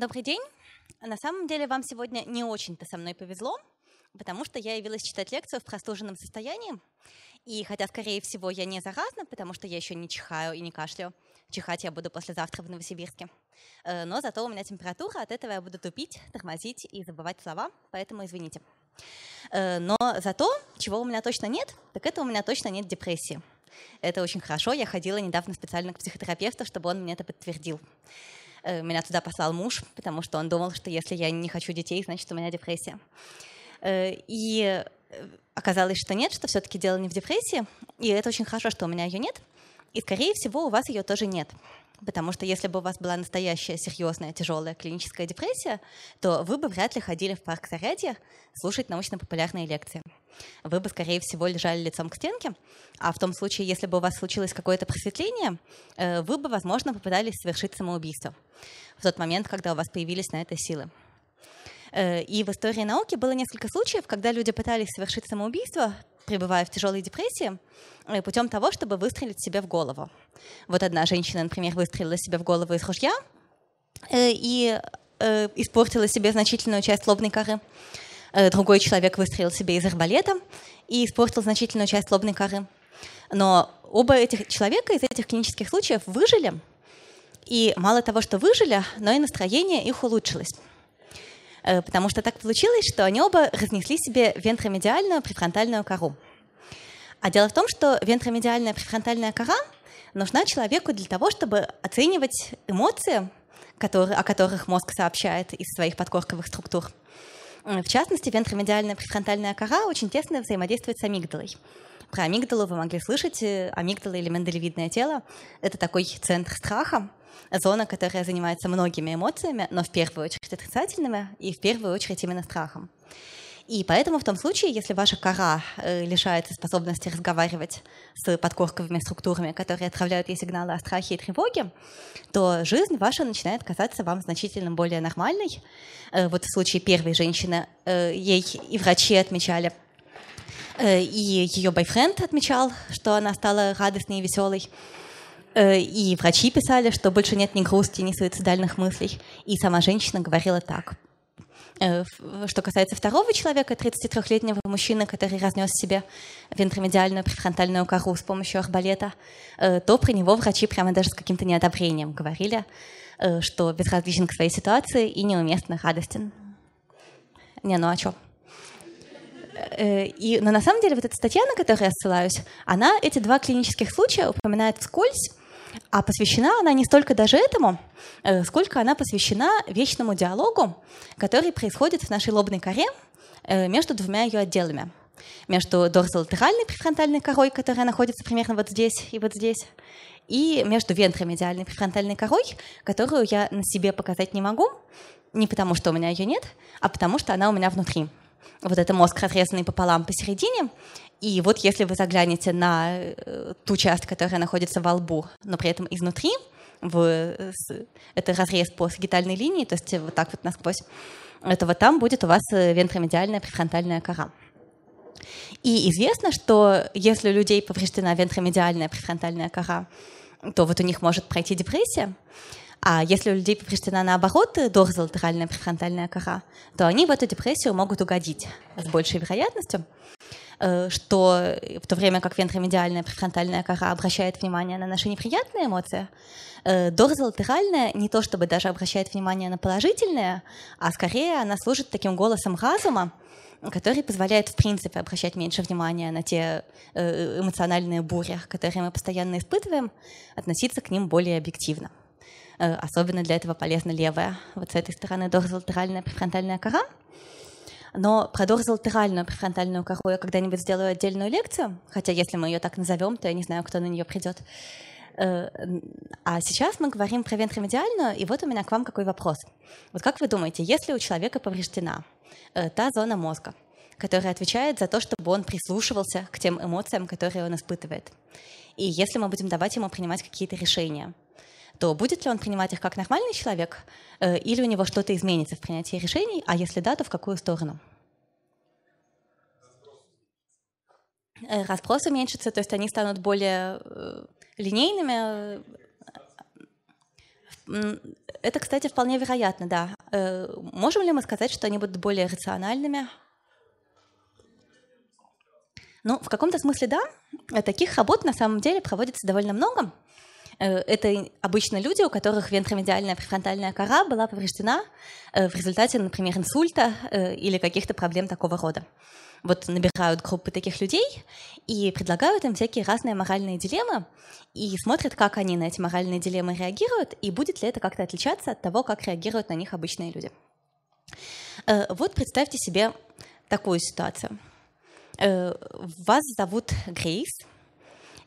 Добрый день. На самом деле вам сегодня не очень-то со мной повезло, потому что я явилась читать лекцию в простуженном состоянии. И хотя, скорее всего, я не заразна, потому что я еще не чихаю и не кашляю. Чихать я буду послезавтра в Новосибирске. Э, но зато у меня температура, от этого я буду тупить, тормозить и забывать слова, поэтому извините. Э, но зато, чего у меня точно нет, так это у меня точно нет депрессии. Это очень хорошо. Я ходила недавно специально к психотерапевту, чтобы он мне это подтвердил. Э, меня туда послал муж, потому что он думал, что если я не хочу детей, значит, у меня депрессия. Э, и оказалось, что нет, что все-таки дело не в депрессии. И это очень хорошо, что у меня ее нет. И, скорее всего, у вас ее тоже нет. Потому что если бы у вас была настоящая, серьезная, тяжелая клиническая депрессия, то вы бы вряд ли ходили в парк Зарядье слушать научно-популярные лекции. Вы бы, скорее всего, лежали лицом к стенке, а в том случае, если бы у вас случилось какое-то просветление, э, вы бы, возможно, попытались совершить самоубийство в тот момент, когда у вас появились на это силы. Э, и в истории науки было несколько случаев, когда люди пытались совершить самоубийство, пребывая в тяжелой депрессии, э, путем того, чтобы выстрелить себе в голову. Вот одна женщина, например, выстрелила себе в голову из ружья э, и испортила себе значительную часть лобной коры. Другой человек выстрелил себе из арбалета и испортил значительную часть лобной коры. Но оба этих человека из этих клинических случаев выжили, и мало того, что выжили, но и настроение их улучшилось. Э, потому что так получилось, что они оба разнесли себе вентромедиальную префронтальную кору. А дело в том, что вентромедиальная префронтальная кора нужна человеку для того, чтобы оценивать эмоции, которые, о которых мозг сообщает из своих подкорковых структур. В частности, вентромедиальная префронтальная кора очень тесно взаимодействует с амигдалой. Про амигдалу вы могли слышать. Амигдала или миндалевидное тело — это такой центр страха, зона, которая занимается многими эмоциями, но в первую очередь отрицательными и в первую очередь именно страхом. И поэтому в том случае, если ваша кора э, лишается способности разговаривать с подкорковыми структурами, которые отправляют ей сигналы о страхе и тревоге, то жизнь ваша начинает казаться вам значительно более нормальной. Э, вот в случае первой женщины э, ей и врачи отмечали, и ее бойфренд отмечал, что она стала радостной и веселой. Э, и врачи писали, что больше нет ни грусти, ни суицидальных мыслей. И сама женщина говорила так. Э, что касается второго человека, 33-летнего мужчины, который разнес себе вентромедиальную префронтальную кору с помощью арбалета, э, то про него врачи прямо даже с каким-то неодобрением говорили, что безразличен к своей ситуации и неуместно радостен. Не, ну а что? И, но на самом деле вот эта статья, на которую я ссылаюсь, она эти два клинических случая упоминает вскользь, а посвящена она не столько даже этому, э, сколько она посвящена вечному диалогу, который происходит в нашей лобной коре э, между двумя ее отделами. Между дорзолатеральной префронтальной корой, которая находится примерно вот здесь и вот здесь, и между вентромедиальной префронтальной корой, которую я на себе показать не могу, не потому что у меня ее нет, а потому что она у меня внутри. Вот это мозг, разрезанный пополам посередине, и вот если вы заглянете на э, ту часть, которая находится во лбу, но при этом изнутри, в, это разрез по сагитальной линии, то есть вот так вот насквозь, то вот там будет у вас э, вентромедиальная префронтальная кора. И известно, что если у людей повреждена вентромедиальная префронтальная кора, то вот у них может пройти депрессия. А если у людей повреждена наоборот дорзолатеральная префронтальная кора, то они в эту депрессию могут угодить с большей вероятностью. Э, что в то время как вентромедиальная префронтальная кора обращает внимание на наши неприятные эмоции, э, дорзолатеральная не то чтобы даже обращает внимание на положительные, а скорее она служит таким голосом разума, который позволяет, в принципе, обращать меньше внимания на те э, эмоциональные бури, которые мы постоянно испытываем, относиться к ним более объективно. Особенно для этого полезна левая, вот с этой стороны дорзолатеральная префронтальная кора — но про дорзолатеральную префронтальную кору я когда-нибудь сделаю отдельную лекцию, хотя если мы ее так назовем, то я не знаю, кто на нее придет. Э, а сейчас мы говорим про вентромедиальную, и вот у меня к вам какой вопрос. Вот как вы думаете, если у человека повреждена э, та зона мозга, которая отвечает за то, чтобы он прислушивался к тем эмоциям, которые он испытывает, и если мы будем давать ему принимать какие-то решения, то будет ли он принимать их как нормальный человек, э, или у него что-то изменится в принятии решений, а если да, то в какую сторону? Э, разброс уменьшится, то есть они станут более э, линейными, Это, кстати, вполне вероятно, да. Можем ли мы сказать, что они будут более рациональными? Ну, в каком-то смысле да. Таких работ на самом деле проводится довольно много. Э, это обычно люди, у которых вентромедиальная префронтальная кора была повреждена э, в результате, например, инсульта э, или каких-то проблем такого рода. Вот набирают группы таких людей и предлагают им всякие разные моральные дилеммы и смотрят, как они на эти моральные дилеммы реагируют и будет ли это как-то отличаться от того, как реагируют на них обычные люди. Вот представьте себе такую ситуацию. Вас зовут Грейс,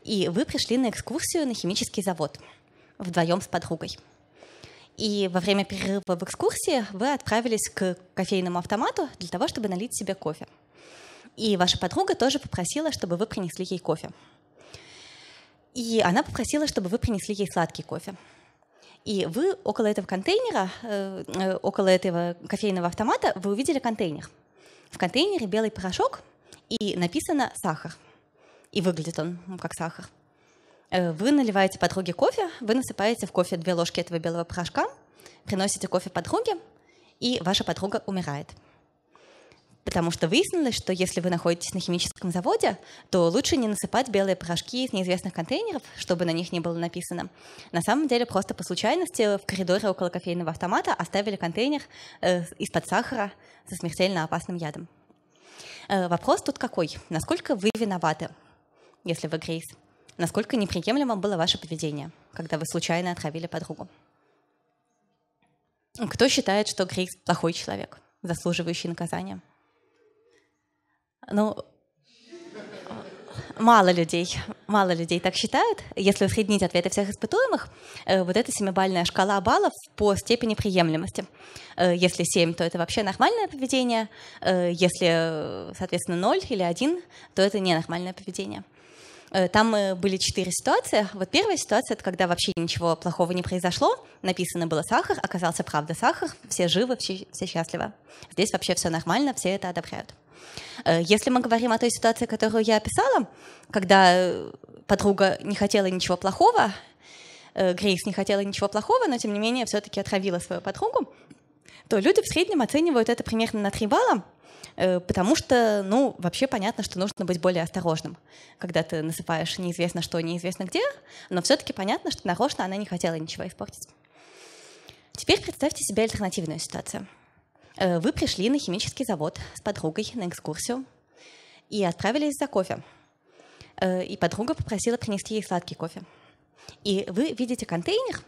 и вы пришли на экскурсию на химический завод вдвоем с подругой. И во время перерыва в экскурсии вы отправились к кофейному автомату для того, чтобы налить себе кофе. И ваша подруга тоже попросила, чтобы вы принесли ей кофе. И она попросила, чтобы вы принесли ей сладкий кофе. И вы около этого контейнера, э, э, около этого кофейного автомата, вы увидели контейнер. В контейнере белый порошок и написано «сахар» и выглядит он как сахар. Э, вы наливаете подруге кофе, вы насыпаете в кофе две ложки этого белого порошка, приносите кофе подруге, и ваша подруга умирает. Потому что выяснилось, что если вы находитесь на химическом заводе, то лучше не насыпать белые порошки из неизвестных контейнеров, чтобы на них не было написано. На самом деле просто по случайности в коридоре около кофейного автомата оставили контейнер э, из-под сахара со смертельно опасным ядом. Э, вопрос тут какой? Насколько вы виноваты если вы Грейс, насколько неприемлемо было ваше поведение, когда вы случайно отравили подругу? Кто считает, что Грейс плохой человек, заслуживающий наказания? Ну, мало людей, мало людей так считают. Если усреднить ответы всех испытуемых, э, вот эта семибальная шкала баллов по степени приемлемости. Э, если 7, то это вообще нормальное поведение. Э, если, соответственно, 0 или 1, то это ненормальное поведение. Э, там э, были четыре ситуации. Вот первая ситуация — это когда вообще ничего плохого не произошло. Написано было «сахар», оказался правда сахар, все живы, все, все счастливы. Здесь вообще все нормально, все это одобряют. Э, если мы говорим о той ситуации, которую я описала, когда подруга не хотела ничего плохого, Грейс не хотела ничего плохого, но тем не менее все-таки отравила свою подругу, то люди в среднем оценивают это примерно на 3 балла, потому что, ну, вообще понятно, что нужно быть более осторожным, когда ты насыпаешь неизвестно что, неизвестно где, но все-таки понятно, что нарочно она не хотела ничего испортить. Теперь представьте себе альтернативную ситуацию. Э, вы пришли на химический завод с подругой на экскурсию и отправились за кофе. Э, и подруга попросила принести ей сладкий кофе. И вы видите контейнер,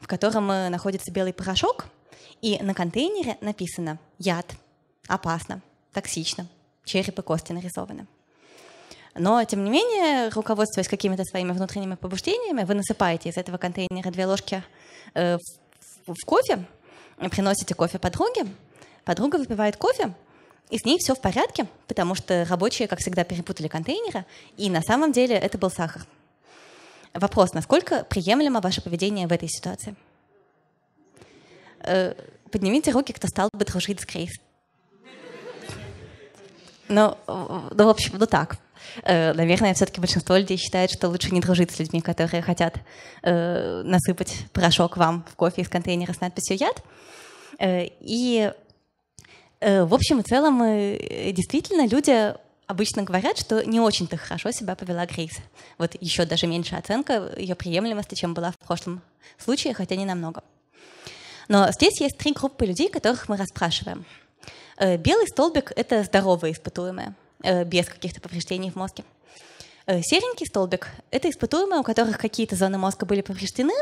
в котором находится белый порошок, и на контейнере написано «яд», «опасно», токсично, череп и кости нарисованы. Но, тем не менее, руководствуясь какими-то своими внутренними побуждениями, вы насыпаете из этого контейнера две ложки э, в, в кофе, приносите кофе подруге, подруга выпивает кофе, и с ней все в порядке, потому что рабочие, как всегда, перепутали контейнеры, и на самом деле это был сахар. Вопрос, насколько приемлемо ваше поведение в этой ситуации? Э, поднимите руки, кто стал бы дружить с Грейс. Ну, ну, в общем, ну так. Э, наверное, все-таки большинство людей считает, что лучше не дружить с людьми, которые хотят э, насыпать порошок вам в кофе из контейнера с надписью «Яд». Э, и, э, в общем и целом, э, действительно, люди обычно говорят, что не очень-то хорошо себя повела Грейс. Вот еще даже меньше оценка ее приемлемости, чем была в прошлом случае, хотя не намного. Но здесь есть три группы людей, которых мы расспрашиваем – белый столбик — это здоровые испытуемые, э, без каких-то повреждений в мозге. Э, серенький столбик — это испытуемые, у которых какие-то зоны мозга были повреждены,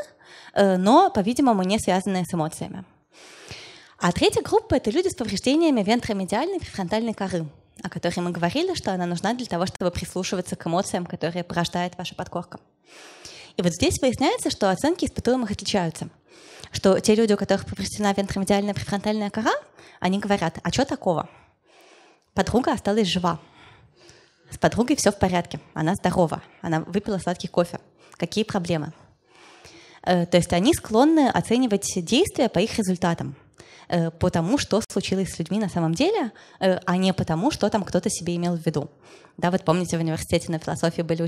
но, по-видимому, не связанные с эмоциями. А третья группа — это люди с повреждениями вентромедиальной префронтальной коры, о которой мы говорили, что она нужна для того, чтобы прислушиваться к эмоциям, которые порождает ваша подкорка. И вот здесь выясняется, что оценки испытуемых отличаются. Что те люди, у которых повреждена вентромедиальная префронтальная кора, они говорят, а что такого? Подруга осталась жива. С подругой все в порядке, она здорова, она выпила сладкий кофе. Какие проблемы? Э, то есть они склонны оценивать действия по их результатам. Э, по тому, что случилось с людьми на самом деле, э, а не потому, что там кто-то себе имел в виду. Да, вот помните, в университете на философии были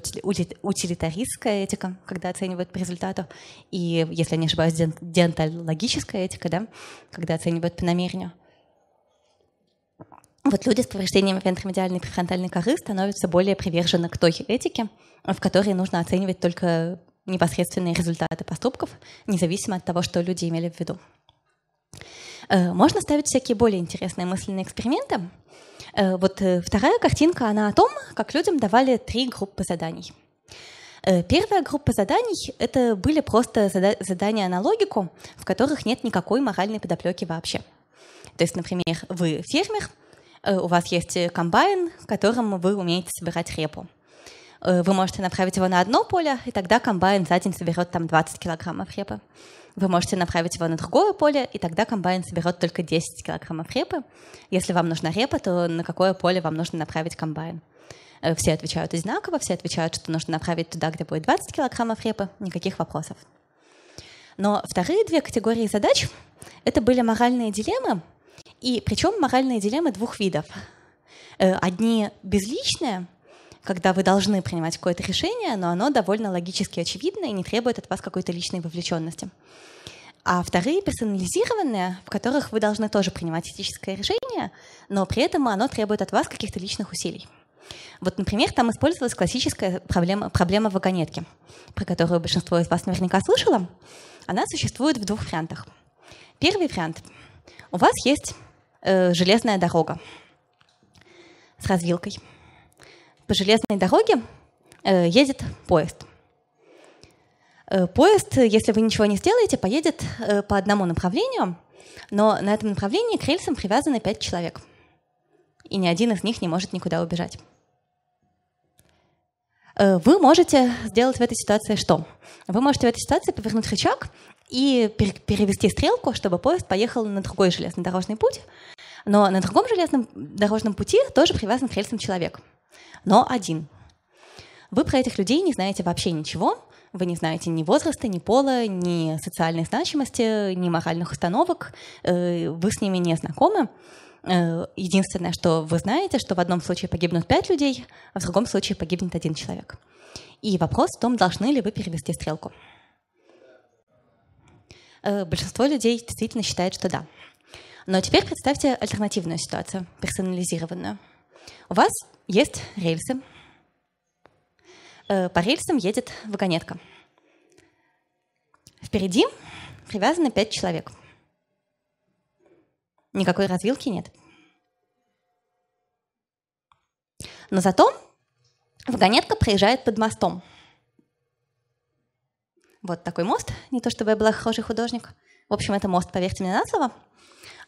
утилитаристская этика, когда оценивают по результату, и, если я не ошибаюсь, деонтологическая этика, да, когда оценивают по намерению. Вот люди с повреждением вентромедиальной префронтальной коры становятся более привержены к той этике, в которой нужно оценивать только непосредственные результаты поступков, независимо от того, что люди имели в виду. Э, можно ставить всякие более интересные мысленные эксперименты. Э, вот э, вторая картинка, она о том, как людям давали три группы заданий. Первая группа заданий — это были просто задания на логику, в которых нет никакой моральной подоплеки вообще. То есть, например, вы фермер, у вас есть комбайн, которым вы умеете собирать репу. Вы можете направить его на одно поле, и тогда комбайн за день соберет там 20 килограммов репы. Вы можете направить его на другое поле, и тогда комбайн соберет только 10 килограммов репы. Если вам нужна репа, то на какое поле вам нужно направить комбайн? Э, все отвечают одинаково, все отвечают, что нужно направить туда, где будет 20 килограммов репы, никаких вопросов. Но вторые две категории задач — это были моральные дилеммы, и причем моральные дилеммы двух видов. Э, одни безличные, когда вы должны принимать какое-то решение, но оно довольно логически очевидно и не требует от вас какой-то личной вовлеченности. А вторые персонализированные, в которых вы должны тоже принимать этическое решение, но при этом оно требует от вас каких-то личных усилий. Вот, например, там использовалась классическая проблема, проблема вагонетки, про которую большинство из вас наверняка слышало. Она существует в двух вариантах. Первый вариант. У вас есть э, железная дорога с развилкой – по железной дороге э, едет поезд. Э, поезд, если вы ничего не сделаете, поедет э, по одному направлению, но на этом направлении к рельсам привязаны пять человек. И ни один из них не может никуда убежать. Вы можете сделать в этой ситуации что? Вы можете в этой ситуации повернуть рычаг и перевести стрелку, чтобы поезд поехал на другой железнодорожный путь, но на другом железном дорожном пути тоже привязан к рельсам человек – но один. Вы про этих людей не знаете вообще ничего, вы не знаете ни возраста, ни пола, ни социальной значимости, ни моральных установок, э, вы с ними не знакомы. Э, единственное, что вы знаете, что в одном случае погибнут пять людей, а в другом случае погибнет один человек. И вопрос в том, должны ли вы перевести стрелку. Э, большинство людей действительно считает, что да. Но теперь представьте альтернативную ситуацию, персонализированную. У вас есть рельсы. Э, по рельсам едет вагонетка. Впереди привязаны пять человек. Никакой развилки нет. Но зато вагонетка проезжает под мостом. Вот такой мост, не то чтобы я была хороший художник. В общем, это мост, поверьте мне на слово.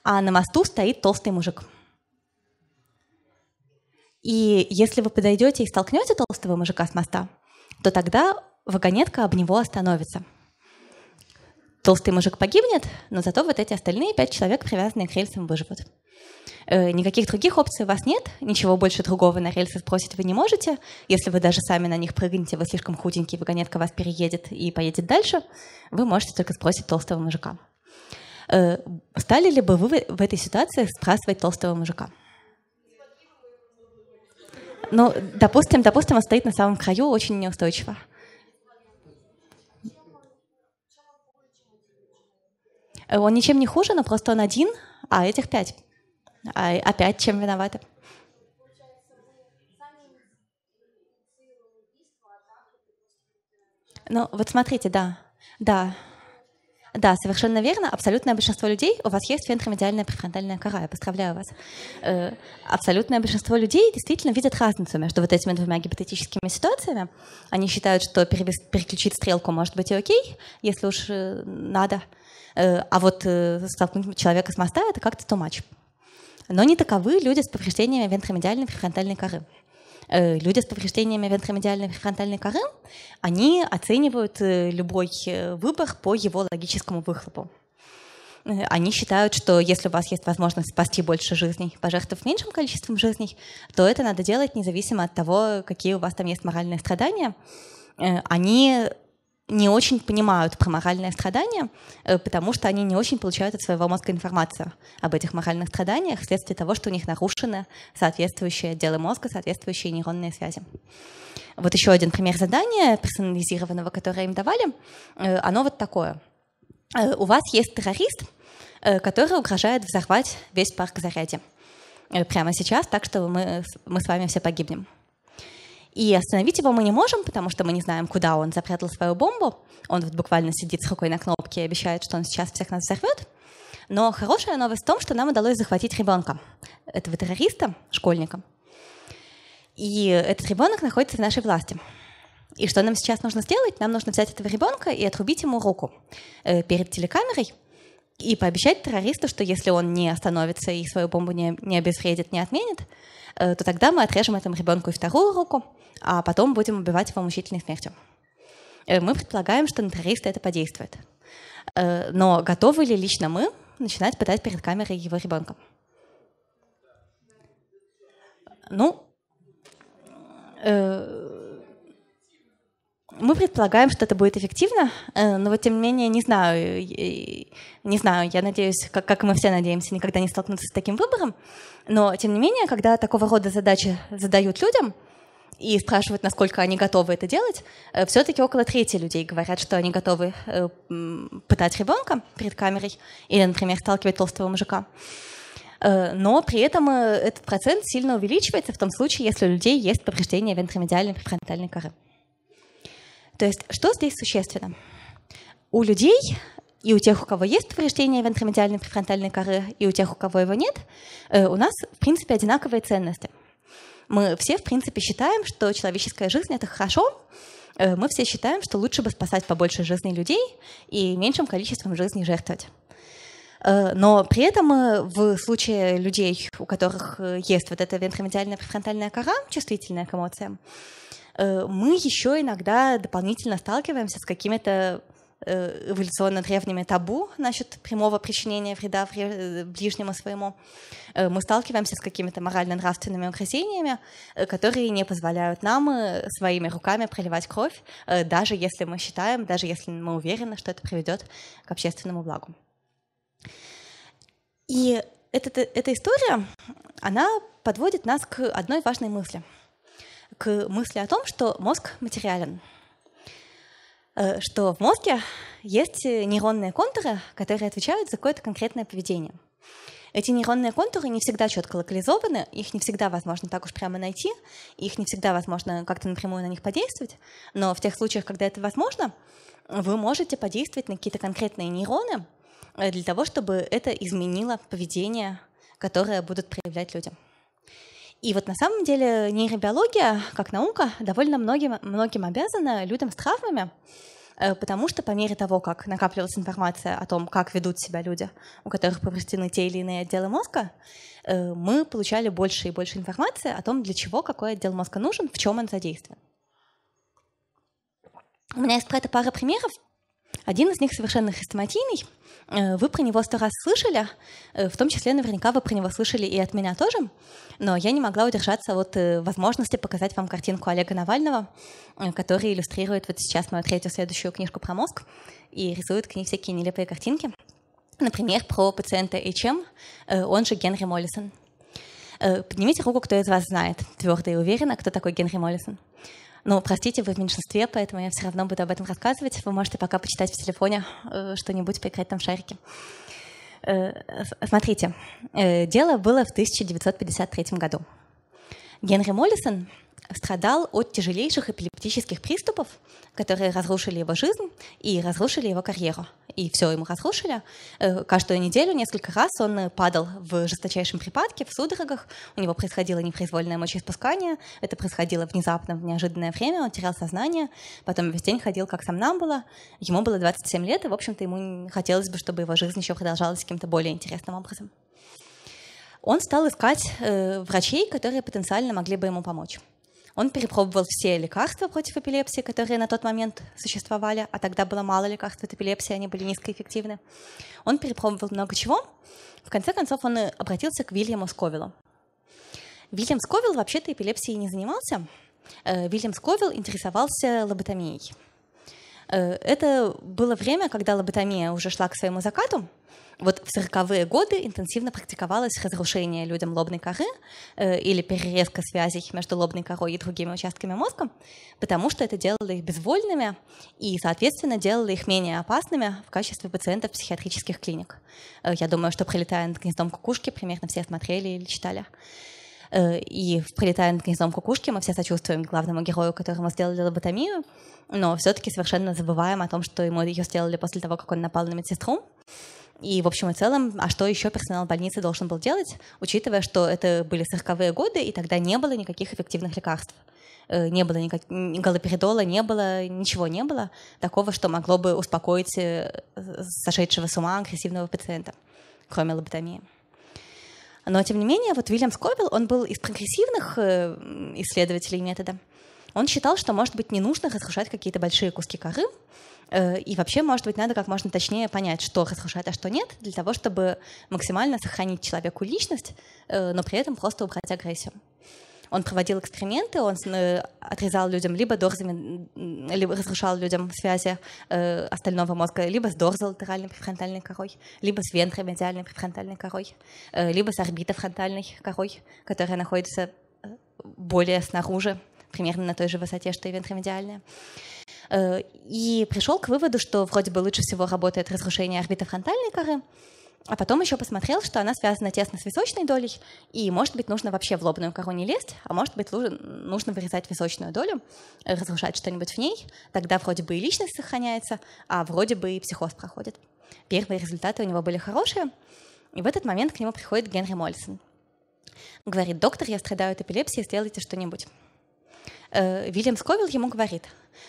А на мосту стоит толстый мужик – и если вы подойдете и столкнете толстого мужика с моста, то тогда вагонетка об него остановится. Толстый мужик погибнет, но зато вот эти остальные пять человек, привязанные к рельсам, выживут. Э, никаких других опций у вас нет, ничего больше другого на рельсы спросить вы не можете. Если вы даже сами на них прыгнете, вы слишком худенький, вагонетка вас переедет и поедет дальше, вы можете только спросить толстого мужика. Э, стали ли бы вы в этой ситуации спрашивать толстого мужика? Ну, допустим, допустим, он стоит на самом краю очень неустойчиво. Он ничем не хуже, но просто он один, а этих пять. А опять чем виноваты? Ну, вот смотрите, да, да. Да, совершенно верно. Абсолютное большинство людей, у вас есть вентромедиальная префронтальная кора, я поздравляю вас. Э, абсолютное большинство людей действительно видят разницу между вот этими двумя гипотетическими ситуациями. Они считают, что переключить стрелку может быть и окей, если уж э, надо. Э, а вот столкнуть человека с моста — это как-то too much. Но не таковы люди с повреждениями вентромедиальной префронтальной коры. Э, люди с повреждениями вентромедиальной фронтальной коры, они оценивают э, любой э, выбор по его логическому выхлопу. Они считают, что если у вас есть возможность спасти больше жизней, пожертвовав меньшим количеством жизней, то это надо делать независимо от того, какие у вас там есть моральные страдания. Они не очень понимают про моральное страдание, э, потому что они не очень получают от своего мозга информацию об этих моральных страданиях вследствие того, что у них нарушены соответствующие отделы мозга, соответствующие нейронные связи. Вот еще один пример задания персонализированного, которое им давали, э, оно вот такое. Э, у вас есть террорист, который угрожает взорвать весь парк заряди прямо сейчас, так что мы, мы с вами все погибнем. И остановить его мы не можем, потому что мы не знаем, куда он запрятал свою бомбу. Он вот буквально сидит с рукой на кнопке и обещает, что он сейчас всех нас взорвет. Но хорошая новость в том, что нам удалось захватить ребенка, этого террориста, школьника. И этот ребенок находится в нашей власти. И что нам сейчас нужно сделать? Нам нужно взять этого ребенка и отрубить ему руку э, перед телекамерой и пообещать террористу, что если он не остановится и свою бомбу не, не обезвредит, не отменит, э, то тогда мы отрежем этому ребенку и вторую руку, а потом будем убивать его мучительной смертью. Э, мы предполагаем, что на террориста это подействует. Э, но готовы ли лично мы начинать пытать перед камерой его ребенка? Ну, э, мы предполагаем, что это будет эффективно, но вот тем не менее не знаю, не знаю, я надеюсь, как, как мы все надеемся, никогда не столкнуться с таким выбором, но тем не менее, когда такого рода задачи задают людям, и спрашивают, насколько они готовы это делать, э, все-таки около трети людей говорят, что они готовы э, пытать ребенка перед камерой или, например, сталкивать толстого мужика. Э, но при этом этот процент сильно увеличивается в том случае, если у людей есть повреждение вентромедиальной префронтальной коры. То есть что здесь существенно? У людей и у тех, у кого есть повреждение вентромедиальной префронтальной коры, и у тех, у кого его нет, у нас, в принципе, одинаковые ценности – мы все, в принципе, считаем, что человеческая жизнь — это хорошо, э, мы все считаем, что лучше бы спасать побольше жизней людей и меньшим количеством жизней жертвовать. Э, но при этом э, в случае людей, у которых есть вот эта вентромедиальная префронтальная кора, чувствительная к эмоциям, мы еще иногда дополнительно сталкиваемся с какими-то эволюционно древними табу насчет прямого причинения вреда э, ближнему своему, э, мы сталкиваемся с какими-то морально-нравственными угрозениями, которые не позволяют нам своими руками проливать кровь, даже если мы считаем, даже если мы уверены, что это приведет к общественному благу. И эта, эта история, она подводит нас к одной важной мысли, к мысли о том, что мозг материален – Э, что в мозге есть нейронные контуры, которые отвечают за какое-то конкретное поведение. Эти нейронные контуры не всегда четко локализованы, их не всегда возможно так уж прямо найти, их не всегда возможно как-то напрямую на них подействовать, но в тех случаях, когда это возможно, вы можете подействовать на какие-то конкретные нейроны э, для того, чтобы это изменило поведение, которое будут проявлять люди. И вот на самом деле нейробиология, как наука, довольно многим, многим обязана людям с травмами, э, потому что по мере того, как накапливалась информация о том, как ведут себя люди, у которых повреждены те или иные отделы мозга, э, мы получали больше и больше информации о том, для чего какой отдел мозга нужен, в чем он задействован. У меня есть про это пара примеров. Один из них совершенно хрестоматийный. Э, вы про него сто раз слышали, в том числе наверняка вы про него слышали и от меня тоже но я не могла удержаться от э, возможности показать вам картинку Олега Навального, э, который иллюстрирует вот сейчас мою третью следующую книжку про мозг и рисует к ней всякие нелепые картинки. Например, про пациента HM, э, он же Генри Моллисон. Поднимите руку, кто из вас знает, твердо и уверенно, кто такой Генри Моллисон. Ну, простите, вы в меньшинстве, поэтому я все равно буду об этом рассказывать. Вы можете пока почитать в телефоне что-нибудь, поиграть там в шарики. Э, смотрите, э, дело было в 1953 году. Генри Моллисон страдал от тяжелейших эпилептических приступов, которые разрушили его жизнь и разрушили его карьеру. И все ему разрушили. Э, каждую неделю несколько раз он падал в жесточайшем припадке, в судорогах. У него происходило непроизвольное мочеиспускание. Это происходило внезапно, в неожиданное время. Он терял сознание. Потом весь день ходил как сам нам было. Ему было 27 лет, и, в общем-то, ему хотелось бы, чтобы его жизнь еще продолжалась каким-то более интересным образом. Он стал искать э, врачей, которые потенциально могли бы ему помочь. Он перепробовал все лекарства против эпилепсии, которые на тот момент существовали, а тогда было мало лекарств от эпилепсии, они были низкоэффективны. Он перепробовал много чего. В конце концов, он обратился к Вильяму Сковиллу. Вильям Сковилл вообще-то эпилепсией не занимался. Э, Вильям Сковилл интересовался лоботомией. Это было время, когда лоботомия уже шла к своему закату, вот в 40-е годы интенсивно практиковалось разрушение людям лобной коры э, или перерезка связей между лобной корой и другими участками мозга, потому что это делало их безвольными и, соответственно, делало их менее опасными в качестве пациентов психиатрических клиник. Э, я думаю, что «Пролетая над гнездом кукушки» примерно все смотрели или читали. Э, и в «Пролетая над гнездом кукушки» мы все сочувствуем главному герою, которому сделали лоботомию, но все-таки совершенно забываем о том, что ему ее сделали после того, как он напал на медсестру. И, в общем и целом, а что еще персонал больницы должен был делать, учитывая, что это были 40-е годы, и тогда не было никаких эффективных лекарств. Э, не было никак... галоперидола, не было, ничего не было такого, что могло бы успокоить э, сошедшего с ума агрессивного пациента, кроме лоботомии. Но, тем не менее, вот Вильям Сковилл, он был из прогрессивных э, исследователей метода. Он считал, что, может быть, не нужно разрушать какие-то большие куски коры, и вообще, может быть, надо как можно точнее понять, что разрушать, а что нет, для того, чтобы максимально сохранить человеку личность, э, но при этом просто убрать агрессию. Он проводил эксперименты, он э, отрезал людям либо дорзами, либо разрушал людям связи остального мозга, либо с дорзолатеральной префронтальной корой, либо с вентромедиальной префронтальной корой, либо с орбитофронтальной корой, которая находится более снаружи, примерно на той же высоте, что и вентромедиальная. Э, и пришел к выводу, что вроде бы лучше всего работает разрушение орбитофронтальной коры, а потом еще посмотрел, что она связана тесно с височной долей, и, может быть, нужно вообще в лобную кору не лезть, а может быть, нужно вырезать височную долю, разрушать что-нибудь в ней, тогда вроде бы и личность сохраняется, а вроде бы и психоз проходит. Первые результаты у него были хорошие, и в этот момент к нему приходит Генри Мольсон. Говорит, доктор, я страдаю от эпилепсии, сделайте что-нибудь. Э, Вильям Сковилл ему говорит,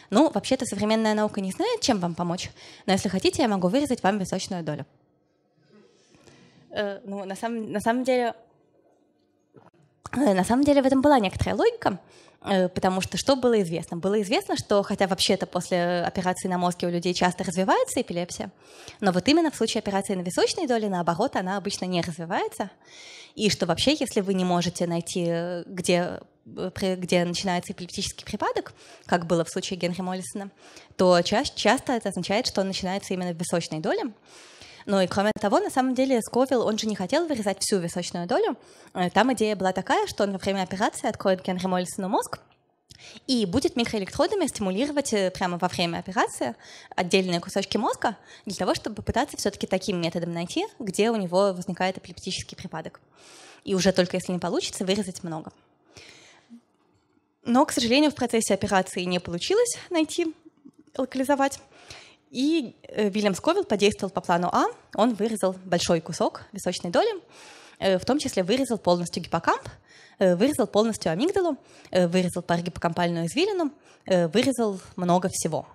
ну, вообще-то современная наука не знает, чем вам помочь, но если хотите, я могу вырезать вам височную долю. Э, ну, на самом, на самом деле, э, на самом деле в этом была некоторая логика, потому что что было известно? Было известно, что хотя вообще-то после операции на мозге у людей часто развивается эпилепсия, но вот именно в случае операции на височной доле, наоборот, она обычно не развивается, и что вообще, если вы не можете найти, где где начинается эпилептический припадок, как было в случае Генри Моллисона, то ча- часто это означает, что он начинается именно в височной доле. Ну и кроме того, на самом деле Сковилл, он же не хотел вырезать всю височную долю. Э, там идея была такая, что он во время операции откроет Генри Моллисону мозг, и будет микроэлектродами стимулировать э, прямо во время операции отдельные кусочки мозга для того, чтобы попытаться все-таки таким методом найти, где у него возникает эпилептический припадок. И уже только если не получится, вырезать много. Но, к сожалению, в процессе операции не получилось найти, локализовать. И э, Вильям Сковилл подействовал по плану А. Он вырезал большой кусок височной доли, э, в том числе вырезал полностью гиппокамп, э, вырезал полностью амигдалу, вырезал парагиппокампальную извилину, вырезал много всего.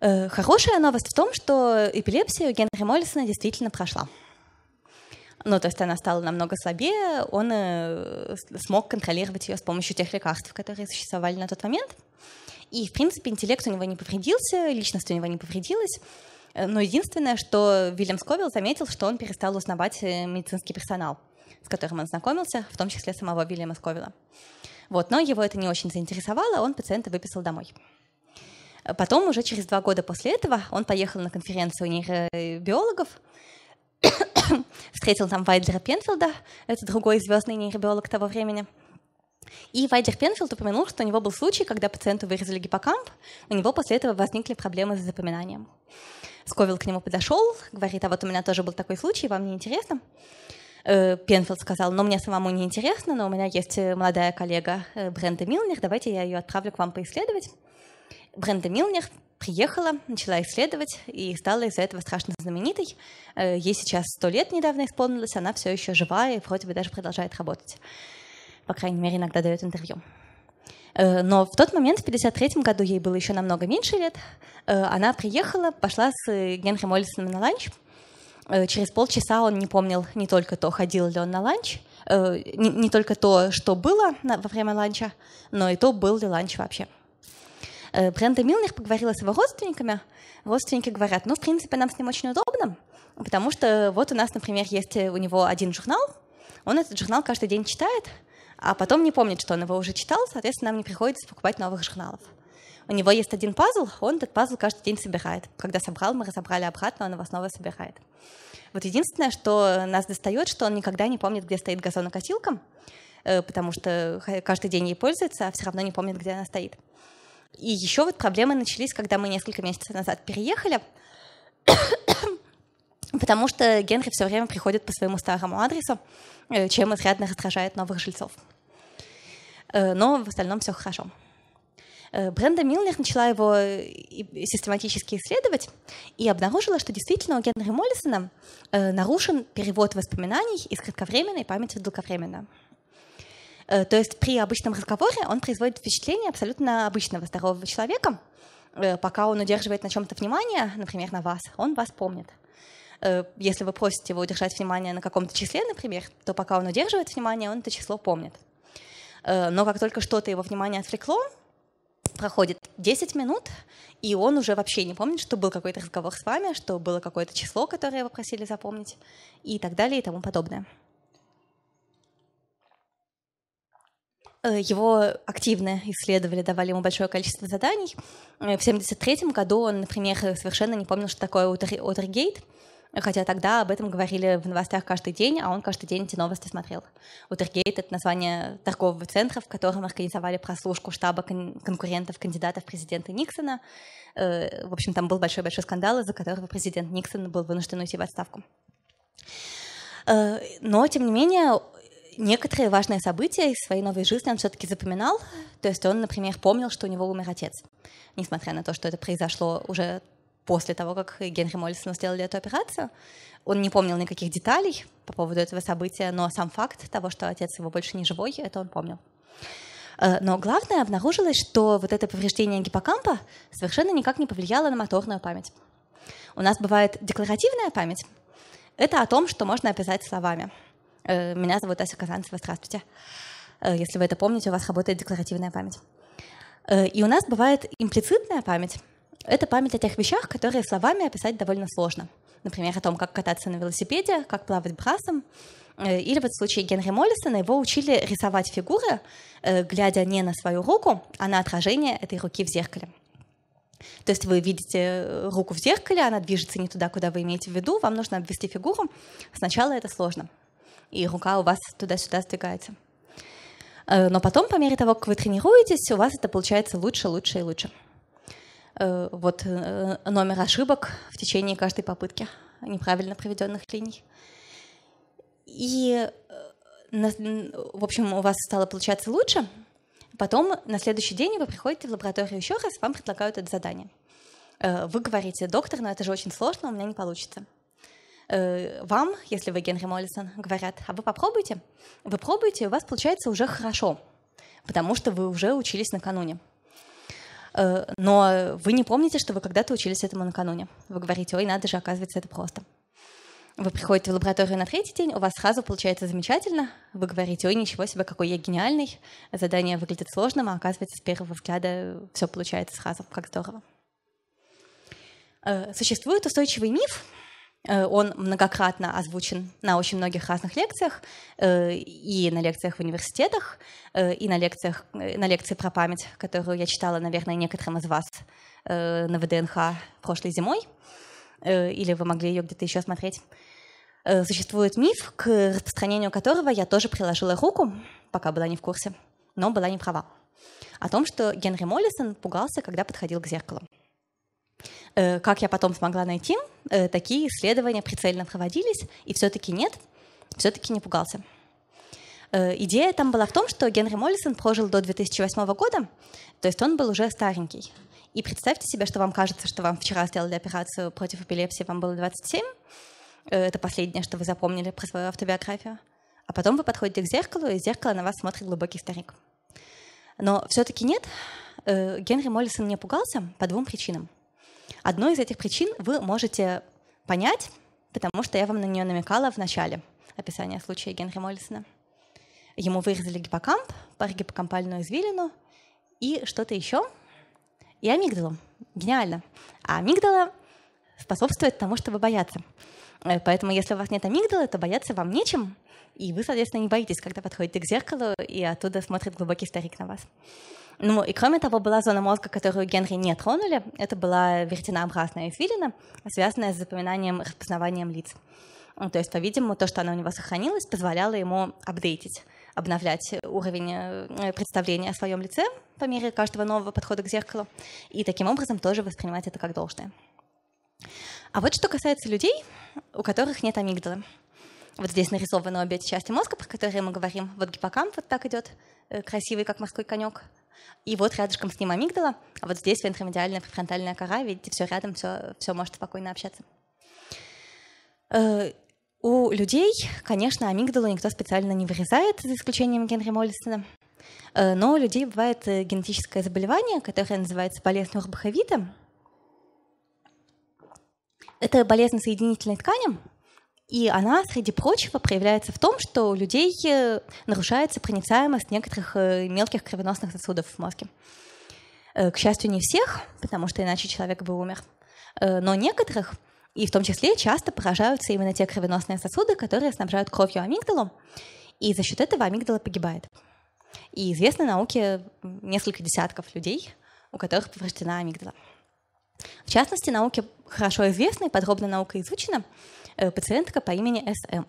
Хорошая новость в том, что эпилепсия у Генри Моллисона действительно прошла ну, то есть она стала намного слабее, он э, смог контролировать ее с помощью тех лекарств, которые существовали на тот момент. И, в принципе, интеллект у него не повредился, личность у него не повредилась. Э, но единственное, что Вильям Сковилл заметил, что он перестал узнавать э, медицинский персонал, с которым он знакомился, в том числе самого Вильяма Сковилла. Вот, но его это не очень заинтересовало, он пациента выписал домой. Потом, уже через два года после этого, он поехал на конференцию нейробиологов, встретил там Вайдлера Пенфилда, это другой звездный нейробиолог того времени. И Вайдер Пенфилд упомянул, что у него был случай, когда пациенту вырезали гиппокамп, у него после этого возникли проблемы с запоминанием. Сковил к нему подошел, говорит, а вот у меня тоже был такой случай, вам не интересно? Э, Пенфилд сказал, ну мне самому не интересно, но у меня есть э, молодая коллега э, Бренда Милнер, давайте я ее отправлю к вам поисследовать. Бренда Милнер приехала, начала исследовать и стала из-за этого страшно знаменитой. Э, ей сейчас сто лет недавно исполнилось, она все еще живая и вроде бы даже продолжает работать. По крайней мере, иногда дает интервью. Э, но в тот момент, в 1953 году, ей было еще намного меньше лет. Э, она приехала, пошла с Генри Моллисоном на ланч. Через полчаса он не помнил не только то, ходил ли он на ланч, не только то, что было во время ланча, но и то, был ли ланч вообще. Э, Бренда Милнер поговорила с его родственниками. Родственники говорят, ну, в принципе, нам с ним очень удобно, потому что вот у нас, например, есть у него один журнал, он этот журнал каждый день читает, а потом не помнит, что он его уже читал, соответственно, нам не приходится покупать новых журналов. У него есть один пазл, он этот пазл каждый день собирает. Когда собрал, мы разобрали обратно, он его снова собирает. Вот единственное, что нас достает, что он никогда не помнит, где стоит газонокосилка, э, потому что каждый день ей пользуется, а все равно не помнит, где она стоит. И еще вот проблемы начались, когда мы несколько месяцев назад переехали, потому что Генри все время приходит по своему старому адресу, э, чем изрядно раздражает новых жильцов. Э, но в остальном все хорошо. Э, Бренда Милнер начала его систематически исследовать и обнаружила, что действительно у Генри Моллисона нарушен перевод воспоминаний из кратковременной памяти в долговременно. То есть при обычном разговоре он производит впечатление абсолютно обычного здорового человека. Пока он удерживает на чем-то внимание, например, на вас, он вас помнит. Э, если вы просите его удержать внимание на каком-то числе, например, то пока он удерживает внимание, он это число помнит. Э, но как только что-то его внимание отвлекло, проходит 10 минут, и он уже вообще не помнит, что был какой-то разговор с вами, что было какое-то число, которое вы просили запомнить, и так далее, и тому подобное. Его активно исследовали, давали ему большое количество заданий. В 1973 году он, например, совершенно не помнил, что такое Уотергейт, Хотя тогда об этом говорили в новостях каждый день, а он каждый день эти новости смотрел. Утергейт — это название торгового центра, в котором организовали прослушку штаба кон- конкурентов кандидатов президента Никсона. Э, в общем, там был большой-большой скандал, из-за которого президент Никсон был вынужден уйти в отставку. Э, но, тем не менее, некоторые важные события из своей новой жизни он все-таки запоминал. То есть он, например, помнил, что у него умер отец, несмотря на то, что это произошло уже после того, как Генри Моллисону сделали эту операцию. Он не помнил никаких деталей по поводу этого события, но сам факт того, что отец его больше не живой, это он помнил. Э, но главное, обнаружилось, что вот это повреждение гиппокампа совершенно никак не повлияло на моторную память. У нас бывает декларативная память. Это о том, что можно описать словами. Э, меня зовут Ася Казанцева, здравствуйте. Э, если вы это помните, у вас работает декларативная память. И у нас бывает имплицитная память. Это память о тех вещах, которые словами описать довольно сложно. Например, о том, как кататься на велосипеде, как плавать брасом. Э, или вот в случае Генри Моллисона его учили рисовать фигуры, э, глядя не на свою руку, а на отражение этой руки в зеркале. То есть вы видите э, руку в зеркале, она движется не туда, куда вы имеете в виду, вам нужно обвести фигуру. Сначала это сложно, и рука у вас туда-сюда сдвигается. Но потом, по мере того, как вы тренируетесь, у вас это получается лучше, лучше и лучше. Э, вот э, номер ошибок в течение каждой попытки неправильно проведенных линий. И, э, в общем, у вас стало получаться лучше. Потом на следующий день вы приходите в лабораторию еще раз, вам предлагают это задание. Вы говорите, доктор, но это же очень сложно, у меня не получится. Вам, если вы Генри Моллисон, говорят, а вы попробуйте. Вы пробуете, у вас получается уже хорошо, потому что вы уже учились накануне. Э, но вы не помните, что вы когда-то учились этому накануне. Вы говорите, ой, надо же, оказывается, это просто. Вы приходите в лабораторию на третий день, у вас сразу получается замечательно. Вы говорите, ой, ничего себе, какой я гениальный. Задание выглядит сложным, а оказывается, с первого взгляда все получается сразу, как здорово. Э, существует устойчивый миф, Э, он многократно озвучен на очень многих разных лекциях, э, и на лекциях в университетах, э, и на, лекциях, на лекции про память, которую я читала, наверное, некоторым из вас на ВДНХ прошлой зимой, или вы могли ее где-то еще смотреть. Существует миф, к распространению которого я тоже приложила руку, пока была не в курсе, но была не права, о том, что Генри Моллисон пугался, когда подходил к зеркалу. Э, как я потом смогла найти, э, такие исследования прицельно проводились, и все-таки нет, все-таки не пугался. Э, идея там была в том, что Генри Моллисон прожил до 2008 года, то есть он был уже старенький. И представьте себе, что вам кажется, что вам вчера сделали операцию против эпилепсии, вам было 27, это последнее, что вы запомнили про свою автобиографию, а потом вы подходите к зеркалу, и зеркало на вас смотрит глубокий старик. Но все-таки нет, Генри Моллисон не пугался по двум причинам. Одну из этих причин вы можете понять, потому что я вам на нее намекала в начале описания случая Генри Моллисона. Ему вырезали гиппокамп, парагиппокампальную извилину и что-то еще, и амигдалу. Гениально. А амигдала способствует тому, чтобы бояться. Э, поэтому если у вас нет амигдалы, то бояться вам нечем, и вы, соответственно, не боитесь, когда подходите к зеркалу, и оттуда смотрит глубокий старик на вас. Ну и кроме того, была зона мозга, которую Генри не тронули. Это была вертинообразная извилина, связанная с запоминанием и распознаванием лиц. Ну, то есть, по-видимому, то, что она у него сохранилась, позволяло ему апдейтить, обновлять уровень э, представления о своем лице по мере каждого нового подхода к зеркалу, и таким образом тоже воспринимать это как должное. А вот что касается людей, у которых нет амигдалы. Вот здесь нарисованы обе эти части мозга, про которые мы говорим. Вот гиппокамп вот так идет, э, красивый, как морской конек. И вот рядышком с ним амигдала, а вот здесь вентромедиальная префронтальная кора, видите, все рядом, все, все может спокойно общаться. Э, у людей, конечно, амигдалу никто специально не вырезает, за исключением Генри Моллисона. Э, но у людей бывает генетическое заболевание, которое называется болезнь Урбаховита. Это болезнь соединительной ткани, и она, среди прочего, проявляется в том, что у людей э, нарушается проницаемость некоторых э, мелких кровеносных сосудов в мозге. Э, к счастью, не всех, потому что иначе человек бы умер, но некоторых, и в том числе часто поражаются именно те кровеносные сосуды, которые снабжают кровью амигдалу, и за счет этого амигдала погибает. И известно науке несколько десятков людей, у которых повреждена амигдала. В частности, науке хорошо известна и подробно наука изучена – пациентка по имени СМ.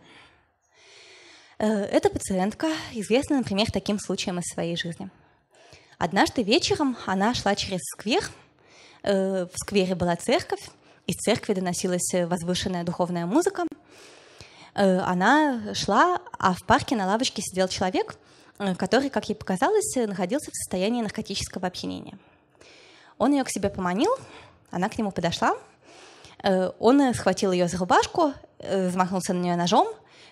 Э, эта пациентка известна, например, таким случаем из своей жизни. Однажды вечером она шла через сквер. Э, в сквере была церковь, из церкви доносилась возвышенная духовная музыка. Она шла, а в парке на лавочке сидел человек, который, как ей показалось, находился в состоянии наркотического опьянения. Он ее к себе поманил, она к нему подошла, Э, он схватил ее за рубашку, э, взмахнулся на нее ножом,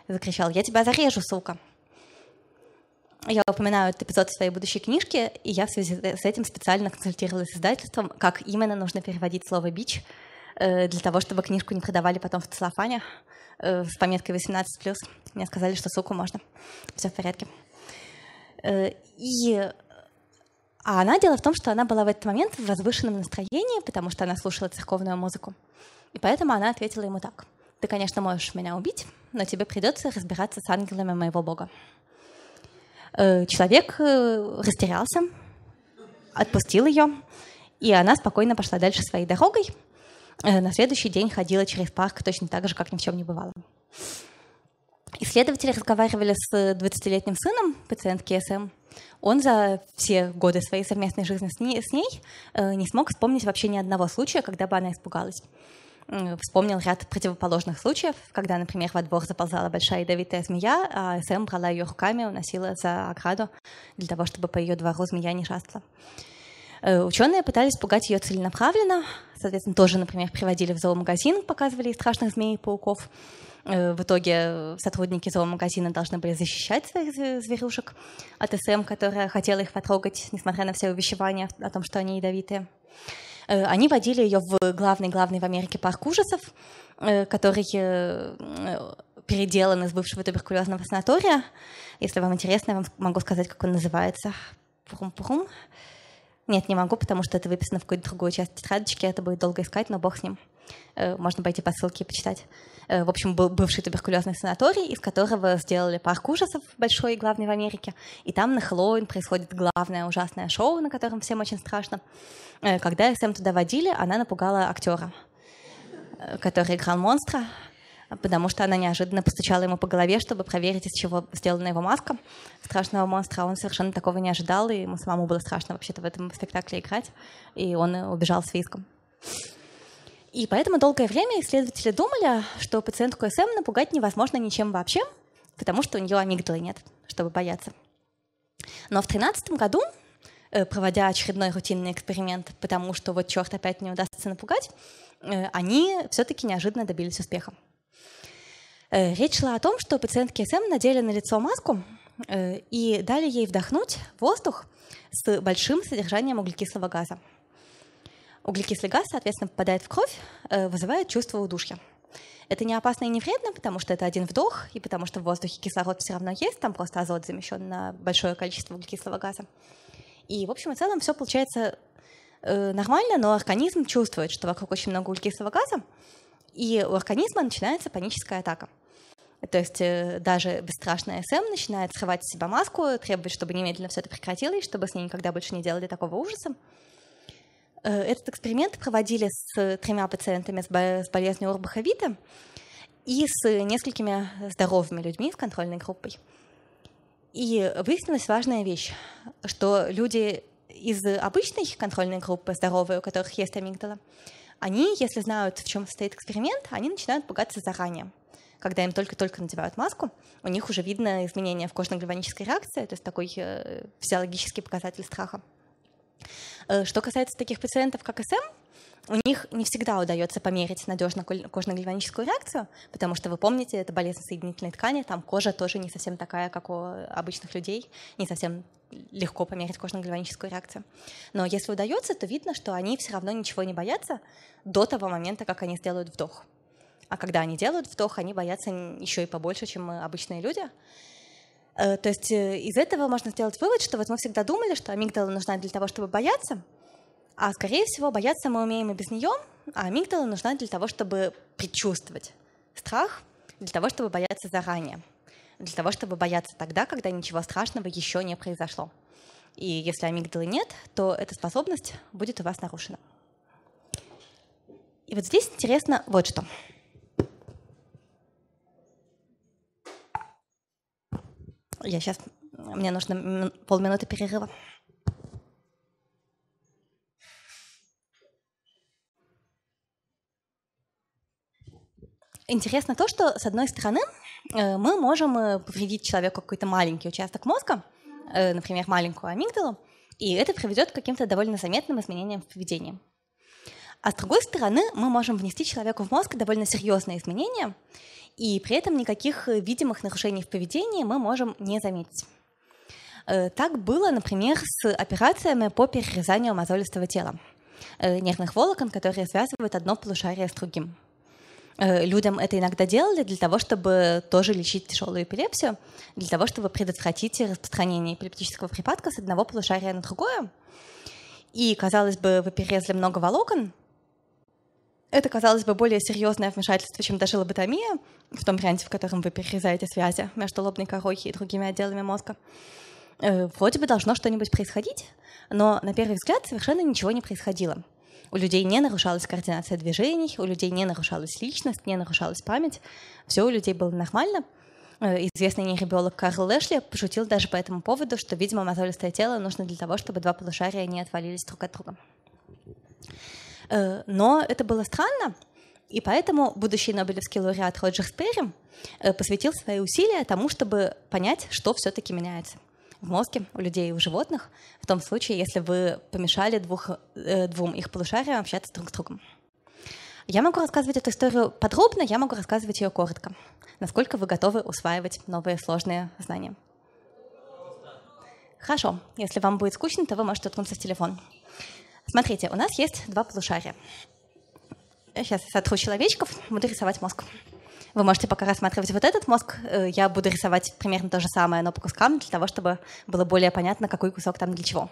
закричал «Я тебя зарежу, сука!» Я упоминаю этот эпизод в своей будущей книжке, и я в связи с этим специально консультировалась с издательством, как именно нужно переводить слово «бич», э, для того, чтобы книжку не продавали потом в целлофане с пометкой 18+. Мне сказали, что суку можно. Все в порядке. И а она, дело в том, что она была в этот момент в возвышенном настроении, потому что она слушала церковную музыку. И поэтому она ответила ему так. «Ты, конечно, можешь меня убить, но тебе придется разбираться с ангелами моего Бога». Э, человек э, растерялся, отпустил ее, и она спокойно пошла дальше своей дорогой. Э, на следующий день ходила через парк точно так же, как ни в чем не бывало. Исследователи разговаривали с 20-летним сыном пациентки СМ. Он за все годы своей совместной жизни с ней, с ней не смог вспомнить вообще ни одного случая, когда бы она испугалась вспомнил ряд противоположных случаев, когда, например, во двор заползала большая ядовитая змея, а СМ брала ее руками, уносила за ограду для того, чтобы по ее двору змея не шастала. Э, ученые пытались пугать ее целенаправленно, соответственно, тоже, например, приводили в зоомагазин, показывали страшных змей и пауков. Э, в итоге сотрудники зоомагазина должны были защищать своих зверюшек от СМ, которая хотела их потрогать, несмотря на все увещевания о том, что они ядовитые. Э, они водили ее в главный-главный в Америке парк ужасов, э, который э, переделан из бывшего туберкулезного санатория. Если вам интересно, я вам могу сказать, как он называется. Пурум-пурум. Нет, не могу, потому что это выписано в какой-то другой части тетрадочки, это будет долго искать, но бог с ним. Можно пойти по ссылке и почитать. В общем, был бывший туберкулезный санаторий, из которого сделали парк ужасов большой и главный в Америке. И там на Хэллоуин происходит главное ужасное шоу, на котором всем очень страшно. Э, когда Сэм туда водили, она напугала актера, э, который играл монстра, потому что она неожиданно постучала ему по голове, чтобы проверить, из чего сделана его маска страшного монстра. Он совершенно такого не ожидал, и ему самому было страшно вообще-то в этом спектакле играть, и он убежал с виском. И поэтому долгое время исследователи думали, что пациентку СМ напугать невозможно ничем вообще, потому что у нее амигдалы нет, чтобы бояться. Но в 2013 году Э, проводя очередной рутинный эксперимент, потому что вот черт опять не удастся напугать, э, они все-таки неожиданно добились успеха. Э, речь шла о том, что пациентки СМ надели на лицо маску и дали ей вдохнуть воздух с большим содержанием углекислого газа. Углекислый газ, соответственно, попадает в кровь, вызывает чувство удушья. Это не опасно и не вредно, потому что это один вдох, и потому что в воздухе кислород все равно есть, там просто азот замещен на большое количество углекислого газа. И, в общем и целом, все получается э, нормально, но организм чувствует, что вокруг очень много углекислого газа, и у организма начинается паническая атака. То есть э, даже бесстрашная СМ начинает срывать с себя маску, требовать, чтобы немедленно все это прекратилось, чтобы с ней никогда больше не делали такого ужаса. Э, этот эксперимент проводили с тремя пациентами с болезнью Урбаха Вита и с несколькими здоровыми людьми с контрольной группой. И выяснилась важная вещь, что люди из обычной контрольной группы здоровые, у которых есть амигдала, они, если знают, в чем состоит эксперимент, они начинают пугаться заранее. Когда им только-только надевают маску, у них уже видно изменение в кожно-гальванической реакции, то есть такой э, физиологический показатель страха. Э, что касается таких пациентов, как СМ, у них не всегда удается померить надежно кожно-гальваническую реакцию, потому что вы помните, это болезнь соединительной ткани, там кожа тоже не совсем такая, как у обычных людей, не совсем легко померить кожно-гальваническую реакцию. Но если удается, то видно, что они все равно ничего не боятся до того момента, как они сделают вдох. А когда они делают вдох, они боятся еще и побольше, чем обычные люди. Э, то есть э, из этого можно сделать вывод, что вот мы всегда думали, что амигдала нужна для того, чтобы бояться, а скорее всего бояться мы умеем и без нее, а амигдала нужна для того, чтобы предчувствовать страх, для того, чтобы бояться заранее, для того, чтобы бояться тогда, когда ничего страшного еще не произошло. И если амигдалы нет, то эта способность будет у вас нарушена. И вот здесь интересно вот что. Я сейчас, мне нужно полминуты перерыва. Интересно то, что, с одной стороны, э, мы можем э, повредить человеку какой-то маленький участок мозга, э, например, маленькую амигдалу, и это приведет к каким-то довольно заметным изменениям в поведении. А с другой стороны, мы можем внести человеку в мозг довольно серьезные изменения, и при этом никаких видимых нарушений в поведении мы можем не заметить. Так было, например, с операциями по перерезанию мозолистого тела, нервных волокон, которые связывают одно полушарие с другим. Э, людям это иногда делали для того, чтобы тоже лечить тяжелую эпилепсию, для того, чтобы предотвратить распространение эпилептического припадка с одного полушария на другое. И, казалось бы, вы перерезали много волокон, это, казалось бы, более серьезное вмешательство, чем даже лоботомия, в том варианте, в котором вы перерезаете связи между лобной корой и другими отделами мозга. Э, вроде бы должно что-нибудь происходить, но на первый взгляд совершенно ничего не происходило. У людей не нарушалась координация движений, у людей не нарушалась личность, не нарушалась память. Все у людей было нормально. Э, известный нейробиолог Карл Лэшли пошутил даже по этому поводу, что, видимо, мозолистое тело нужно для того, чтобы два полушария не отвалились друг от друга. Э, но это было странно, и поэтому будущий Нобелевский лауреат Роджер Сперри э, посвятил свои усилия тому, чтобы понять, что все-таки меняется в мозге у людей и у животных, в том случае, если вы помешали двух, э, двум их полушариям общаться друг с другом. Я могу рассказывать эту историю подробно, я могу рассказывать ее коротко. Насколько вы готовы усваивать новые сложные знания? Хорошо. Если вам будет скучно, то вы можете уткнуться в телефон. Смотрите, у нас есть два полушария. Сейчас я сотру человечков, буду рисовать мозг. Вы можете пока рассматривать вот этот мозг. Э, я буду рисовать примерно то же самое, но по кускам, для того, чтобы было более понятно, какой кусок там для чего.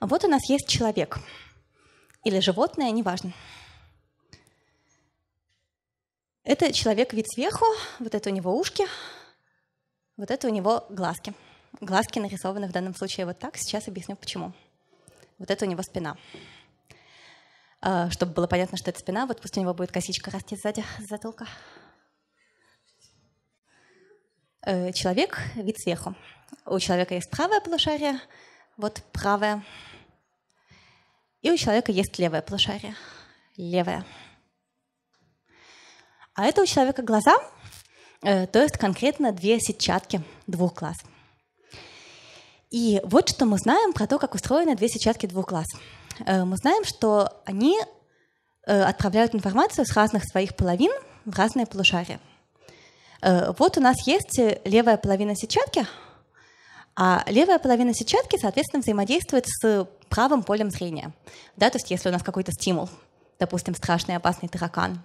Вот у нас есть человек. Или животное, неважно. Это человек вид сверху, вот это у него ушки, вот это у него глазки. Глазки нарисованы в данном случае вот так. Сейчас объясню, почему. Вот это у него спина. А, чтобы было понятно, что это спина, вот пусть у него будет косичка расти сзади затылка. Э, человек — вид сверху. У человека есть правое полушарие, вот правое. И у человека есть левое полушарие, левое. А это у человека глаза, э, то есть конкретно две сетчатки двух глаз — и вот что мы знаем про то, как устроены две сетчатки двух глаз. Э, мы знаем, что они э, отправляют информацию с разных своих половин в разные полушария. Вот у нас есть левая половина сетчатки, а левая половина сетчатки, соответственно, взаимодействует с правым полем зрения. Да, то есть если у нас какой-то стимул, допустим, страшный опасный таракан,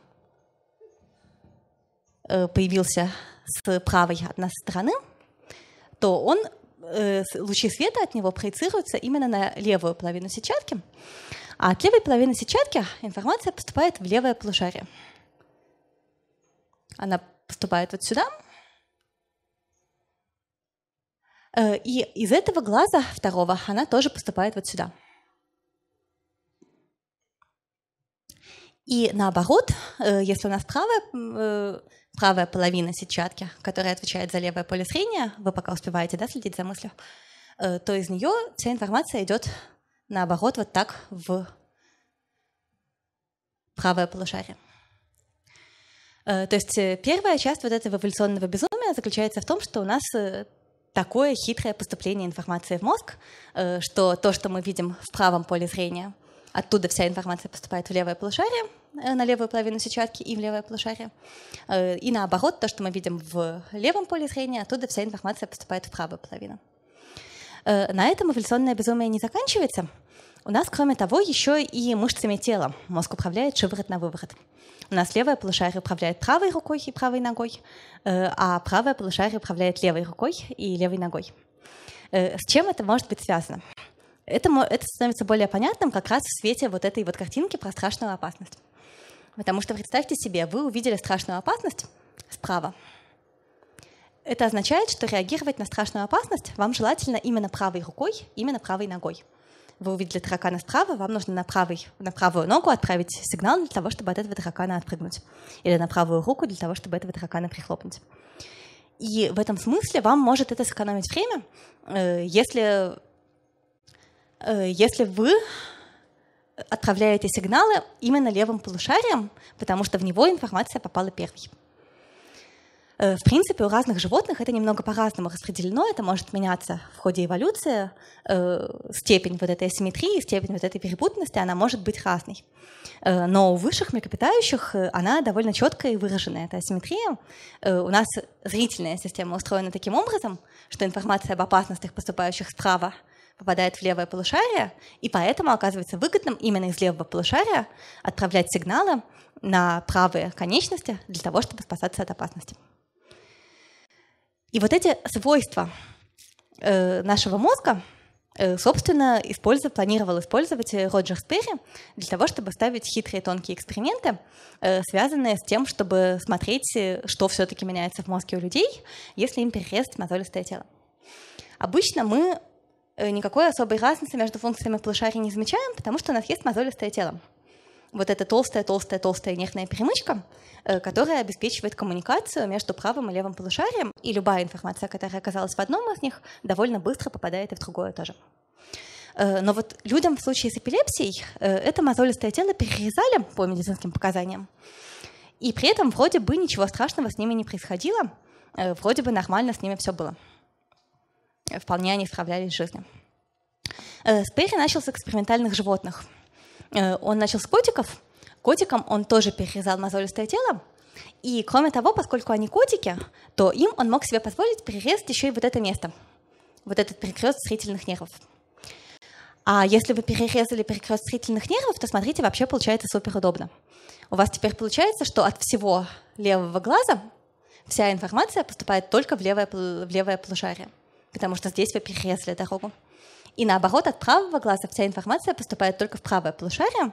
появился с правой от нас стороны – то он, э, лучи света от него проецируются именно на левую половину сетчатки, а от левой половины сетчатки информация поступает в левое полушарие. Она поступает вот сюда, э, и из этого глаза второго она тоже поступает вот сюда. И наоборот, э, если у нас правая, э, правая половина сетчатки, которая отвечает за левое поле зрения, вы пока успеваете да, следить за мыслью, э, то из нее вся информация идет наоборот вот так в правое полушарие. То есть первая часть вот этого эволюционного безумия заключается в том, что у нас такое хитрое поступление информации в мозг, что то, что мы видим в правом поле зрения – Оттуда вся информация поступает в левое полушарие, э, на левую половину сетчатки и в левое полушарие. Э, и наоборот, то, что мы видим в левом поле зрения, оттуда вся информация поступает в правую половину. Э, на этом эволюционное безумие не заканчивается. У нас, кроме того, еще и мышцами тела. Мозг управляет шиворот на выворот. У нас левое полушарие управляет правой рукой и правой ногой, а правое полушарие управляет левой рукой и левой ногой. С чем это может быть связано? Это, это становится более понятным как раз в свете вот этой вот картинки про страшную опасность. Потому что представьте себе, вы увидели страшную опасность справа. Это означает, что реагировать на страшную опасность вам желательно именно правой рукой, именно правой ногой. Вы увидели таракана справа, вам нужно на, правый, на правую ногу отправить сигнал для того, чтобы от этого таракана отпрыгнуть. Или на правую руку для того, чтобы этого таракана прихлопнуть. И в этом смысле вам может это сэкономить время, э, если если вы отправляете сигналы именно левым полушарием, потому что в него информация попала первой. Э, в принципе, у разных животных это немного по-разному распределено, это может меняться в ходе эволюции. Э, степень вот этой асимметрии, степень вот этой перепутанности, она может быть разной. Но у высших млекопитающих она довольно четкая и выраженная, эта асимметрия. У нас зрительная система устроена таким образом, что информация об опасностях, поступающих справа, попадает в левое полушарие, и поэтому оказывается выгодным именно из левого полушария отправлять сигналы на правые конечности для того, чтобы спасаться от опасности. И вот эти свойства э, нашего мозга, э, собственно, использовал, планировал использовать Роджер Сперри для того, чтобы ставить хитрые тонкие эксперименты, э, связанные с тем, чтобы смотреть, что все-таки меняется в мозге у людей, если им перерезать мозолистое тело. Обычно мы никакой особой разницы между функциями полушарий не замечаем, потому что у нас есть мозолистое тело. Вот эта толстая-толстая-толстая нервная перемычка, э, которая обеспечивает коммуникацию между правым и левым полушарием, и любая информация, которая оказалась в одном из них, довольно быстро попадает и в другое тоже. Э, но вот людям в случае с эпилепсией это мозолистое тело перерезали по медицинским показаниям, и при этом вроде бы ничего страшного с ними не происходило, вроде бы нормально с ними все было вполне они справлялись с жизнью. Э, Спери начал с экспериментальных животных. Э, он начал с котиков. Котикам он тоже перерезал мозолистое тело. И кроме того, поскольку они котики, то им он мог себе позволить перерезать еще и вот это место, вот этот перекрест зрительных нервов. А если вы перерезали перекрест зрительных нервов, то смотрите, вообще получается супер удобно. У вас теперь получается, что от всего левого глаза вся информация поступает только в левое, в левое полушарие потому что здесь вы перерезали дорогу. И наоборот, от правого глаза вся информация поступает только в правое полушарие,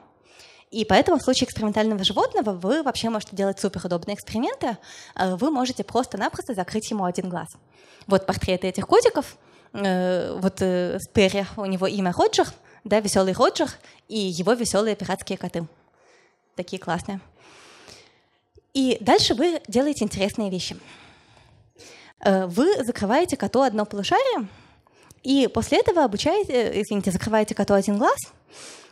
и поэтому в случае экспериментального животного вы вообще можете делать суперудобные эксперименты. Э, вы можете просто-напросто закрыть ему один глаз. Вот портреты этих котиков. Э, вот э, Перри, у него имя Роджер, да, веселый Роджер, и его веселые пиратские коты. Такие классные. И дальше вы делаете интересные вещи. Э, вы закрываете коту одно полушарие, и после этого обучаете, э, извините, закрываете коту один глаз,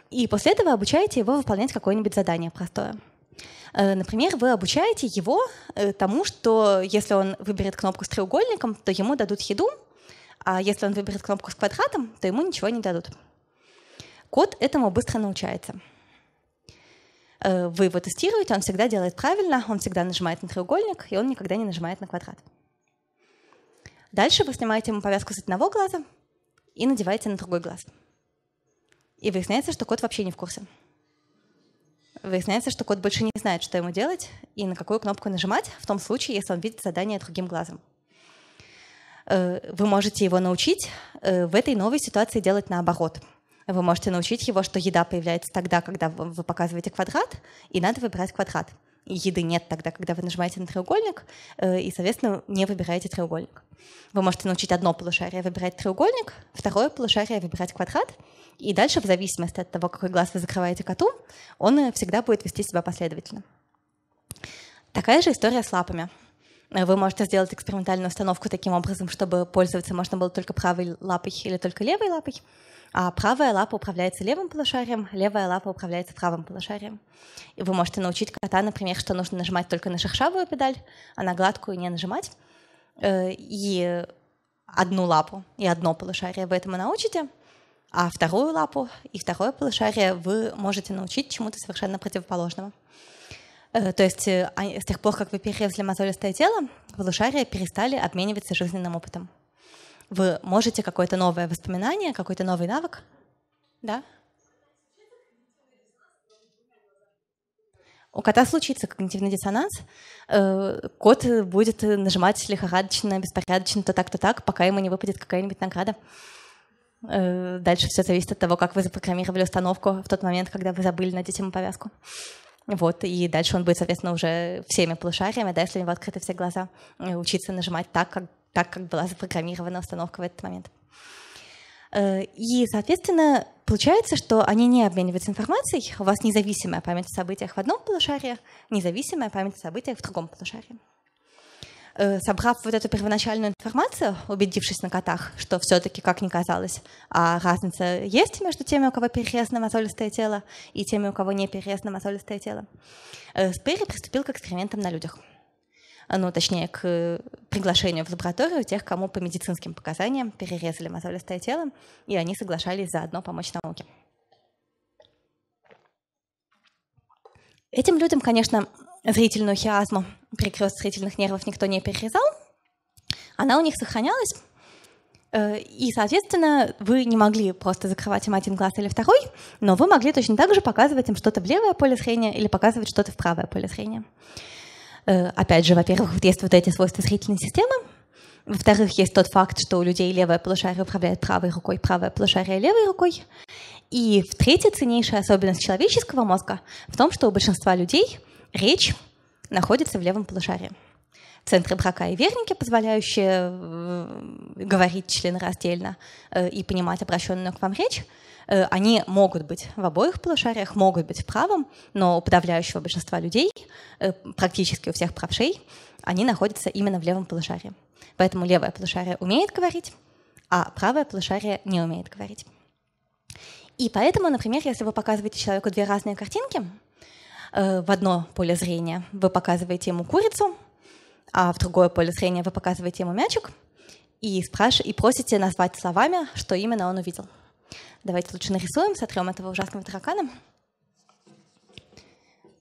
и после этого обучаете его выполнять какое-нибудь задание простое. Э, например, вы обучаете его тому, что если он выберет кнопку с треугольником, то ему дадут еду, а если он выберет кнопку с квадратом, то ему ничего не дадут. Кот этому быстро научается. Вы его тестируете, он всегда делает правильно, он всегда нажимает на треугольник, и он никогда не нажимает на квадрат. Дальше вы снимаете ему повязку с одного глаза и надеваете на другой глаз. И выясняется, что кот вообще не в курсе. Выясняется, что кот больше не знает, что ему делать и на какую кнопку нажимать в том случае, если он видит задание другим глазом. вы можете его научить в этой новой ситуации делать наоборот. Вы можете научить его, что еда появляется тогда, когда вы показываете квадрат, и надо выбирать квадрат. Еды нет тогда, когда вы нажимаете на треугольник, и, соответственно, не выбираете треугольник. Вы можете научить одно полушарие выбирать треугольник, второе полушарие выбирать квадрат, и дальше, в зависимости от того, какой глаз вы закрываете коту, он всегда будет вести себя последовательно. Такая же история с лапами. Вы можете сделать экспериментальную установку таким образом, чтобы пользоваться можно было только правой лапой или только левой лапой, а правая лапа управляется левым полушарием, левая лапа управляется правым полушарием. И вы можете научить кота, например, что нужно нажимать только на шершавую педаль, а на гладкую не нажимать. Э, и одну лапу и одно полушарие вы этому научите, а вторую лапу и второе полушарие вы можете научить чему-то совершенно противоположному. Э, то есть э, с тех пор, как вы перерезали мозолистое тело, полушария перестали обмениваться жизненным опытом. Вы можете какое-то новое воспоминание, какой-то новый навык, да? У кота случится когнитивный диссонанс, э, кот будет нажимать лихорадочно, беспорядочно, то так, то так, пока ему не выпадет какая-нибудь награда. Дальше все зависит от того, как вы запрограммировали установку в тот момент, когда вы забыли надеть ему повязку. Вот, и дальше он будет, соответственно, уже всеми полушариями, да, если у него открыты все глаза, э, учиться нажимать так, как, так, как была запрограммирована установка в этот момент. Э, и, соответственно, получается, что они не обмениваются информацией, у вас независимая память о событиях в одном полушарии, независимая память о событиях в другом полушарии. Э, собрав вот эту первоначальную информацию, убедившись на котах, что все-таки, как ни казалось, а разница есть между теми, у кого перерезано мозолистое тело, и теми, у кого не перерезано мозолистое тело, э, Спейри приступил к экспериментам на людях. Ну, точнее, к приглашению в лабораторию тех, кому по медицинским показаниям перерезали мозолистое тело, и они соглашались заодно помочь науке. Этим людям, конечно, зрительную хиазму перекрест зрительных нервов никто не перерезал, она у них сохранялась, э, и, соответственно, вы не могли просто закрывать им один глаз или второй, но вы могли точно так же показывать им что-то в левое поле зрения или показывать что-то в правое поле зрения. Э, опять же, во-первых, вот есть вот эти свойства зрительной системы, во-вторых, есть тот факт, что у людей левое полушарие управляет правой рукой, правое полушарие левой рукой. И в-третьих, ценнейшая особенность человеческого мозга в том, что у большинства людей речь находится в левом полушарии. Центры брака и верники, позволяющие э, говорить членораздельно э, и понимать обращенную к вам речь, они могут быть в обоих полушариях, могут быть в правом, но у подавляющего большинства людей, практически у всех правшей, они находятся именно в левом полушарии. Поэтому левое полушарие умеет говорить, а правое полушарие не умеет говорить. И поэтому, например, если вы показываете человеку две разные картинки, Э, в одно поле зрения вы показываете ему курицу, а в другое поле зрения вы показываете ему мячик и, спраш... и просите назвать словами, что именно он увидел. Давайте лучше нарисуем, сотрем этого ужасного таракана.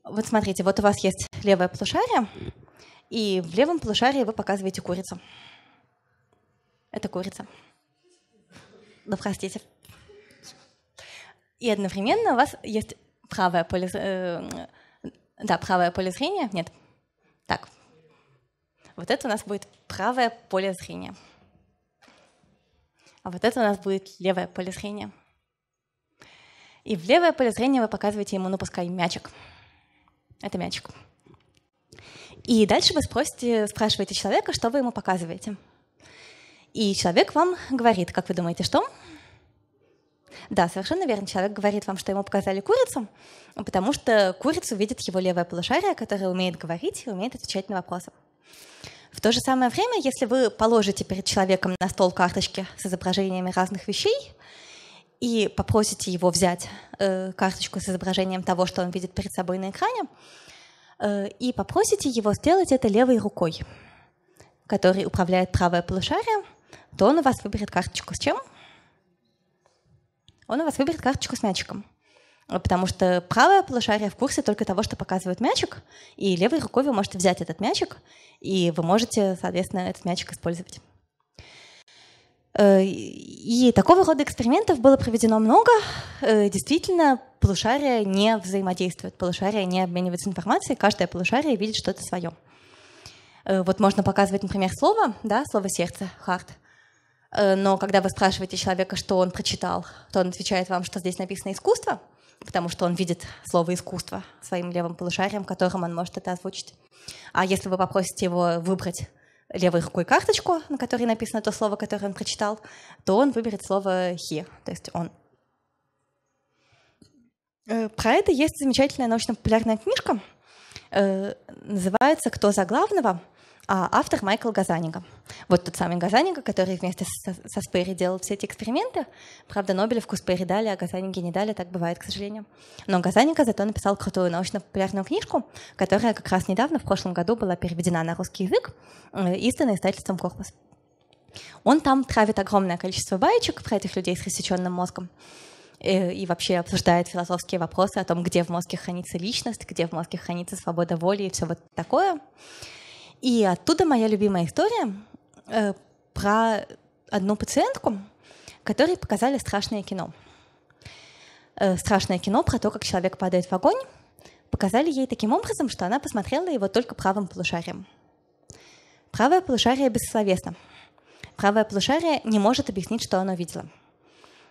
Вот смотрите, вот у вас есть левое полушарие, и в левом полушарии вы показываете курицу. Это курица. Да простите. И одновременно у вас есть правое поле, э, да, правое поле зрения. Нет. Так. Вот это у нас будет правое поле зрения. А вот это у нас будет левое поле зрения. И в левое поле зрения вы показываете ему, ну, пускай мячик. Это мячик. И дальше вы спросите, спрашиваете человека, что вы ему показываете. И человек вам говорит, как вы думаете, что? Да, совершенно верно. Человек говорит вам, что ему показали курицу, потому что курицу видит его левое полушарие, которое умеет говорить и умеет отвечать на вопросы. В то же самое время, если вы положите перед человеком на стол карточки с изображениями разных вещей и попросите его взять э, карточку с изображением того, что он видит перед собой на экране, э, и попросите его сделать это левой рукой, который управляет правое полушарие, то он у вас выберет карточку с чем? он у вас выберет карточку с мячиком. Потому что правое полушарие в курсе только того, что показывает мячик, и левой рукой вы можете взять этот мячик, и вы можете, соответственно, этот мячик использовать. Э, и такого рода экспериментов было проведено много. Э, действительно, полушария не взаимодействуют, полушария не обмениваются информацией, каждое полушарие видит что-то свое. Э, вот можно показывать, например, слово, да, слово сердце. Э, но когда вы спрашиваете человека, что он прочитал, то он отвечает вам, что здесь написано искусство, потому что он видит слово искусство своим левым полушарием, которым он может это озвучить. А если вы попросите его выбрать левой рукой карточку, на которой написано то слово, которое он прочитал, то он выберет слово he, то есть он. Э, про это есть замечательная научно-популярная книжка, называется «Кто за главного?», а автор Майкл Газанига. Вот тот самый Газанига, который вместе со, со Спери делал все эти эксперименты. Правда, Нобелевку Спери дали, а Газаниге не дали, так бывает, к сожалению. Но Газанига зато написал крутую научно-популярную книжку, которая как раз недавно, в прошлом году, была переведена на русский язык, э, издана издательством «Корпус». Он там травит огромное количество баечек про этих людей с рассеченным мозгом э, и вообще обсуждает философские вопросы о том, где в мозге хранится личность, где в мозге хранится свобода воли и все вот такое. И оттуда моя любимая история э, про одну пациентку, которой показали страшное кино. Э, страшное кино про то, как человек падает в огонь. Показали ей таким образом, что она посмотрела его только правым полушарием. Правое полушарие бессловесно. Правое полушарие не может объяснить, что оно видело.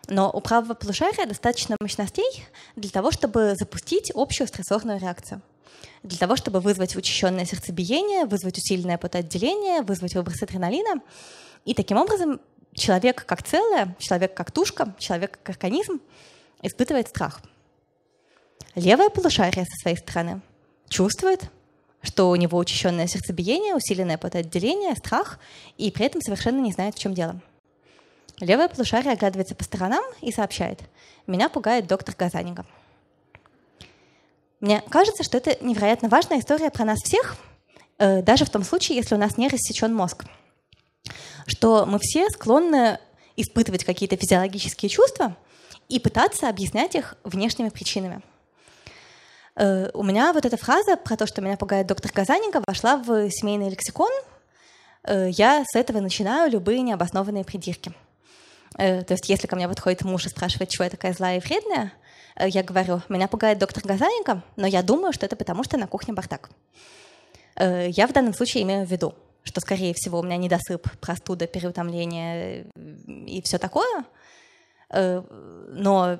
Но у правого полушария достаточно мощностей для того, чтобы запустить общую стрессорную реакцию для того, чтобы вызвать учащенное сердцебиение, вызвать усиленное потоотделение, вызвать выброс адреналина. И таким образом человек как целое, человек как тушка, человек как организм испытывает страх. Левое полушарие со своей стороны чувствует, что у него учащенное сердцебиение, усиленное потоотделение, страх, и при этом совершенно не знает, в чем дело. Левое полушарие оглядывается по сторонам и сообщает, меня пугает доктор Газаника. Мне кажется, что это невероятно важная история про нас всех, э, даже в том случае, если у нас не рассечен мозг. Что мы все склонны испытывать какие-то физиологические чувства и пытаться объяснять их внешними причинами. Э, у меня вот эта фраза про то, что меня пугает доктор Казаненко, вошла в семейный лексикон. Э, я с этого начинаю любые необоснованные придирки. То есть если ко мне подходит муж и спрашивает, чего я такая злая и вредная, Э, я говорю, меня пугает доктор Газаненко, но я думаю, что это потому, что на кухне бардак. Э, я в данном случае имею в виду, что, скорее всего, у меня недосып, простуда, переутомление и все такое. Э, но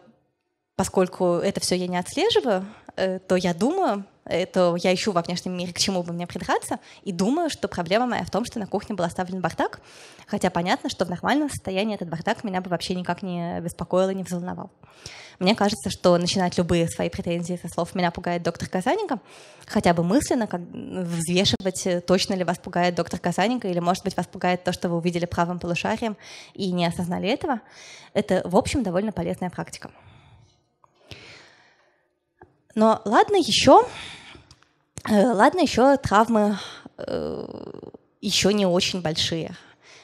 поскольку это все я не отслеживаю, то я думаю, то я ищу во внешнем мире, к чему бы мне придраться, и думаю, что проблема моя в том, что на кухне был оставлен бардак, хотя понятно, что в нормальном состоянии этот бардак меня бы вообще никак не беспокоил и не взволновал. Мне кажется, что начинать любые свои претензии со слов «меня пугает доктор Казаненко», хотя бы мысленно как, взвешивать, э, точно ли вас пугает доктор Казаненко, или, может быть, вас пугает то, что вы увидели правым полушарием и не осознали этого, это, в общем, довольно полезная практика. Но ладно еще, э, ладно еще травмы э, еще не очень большие.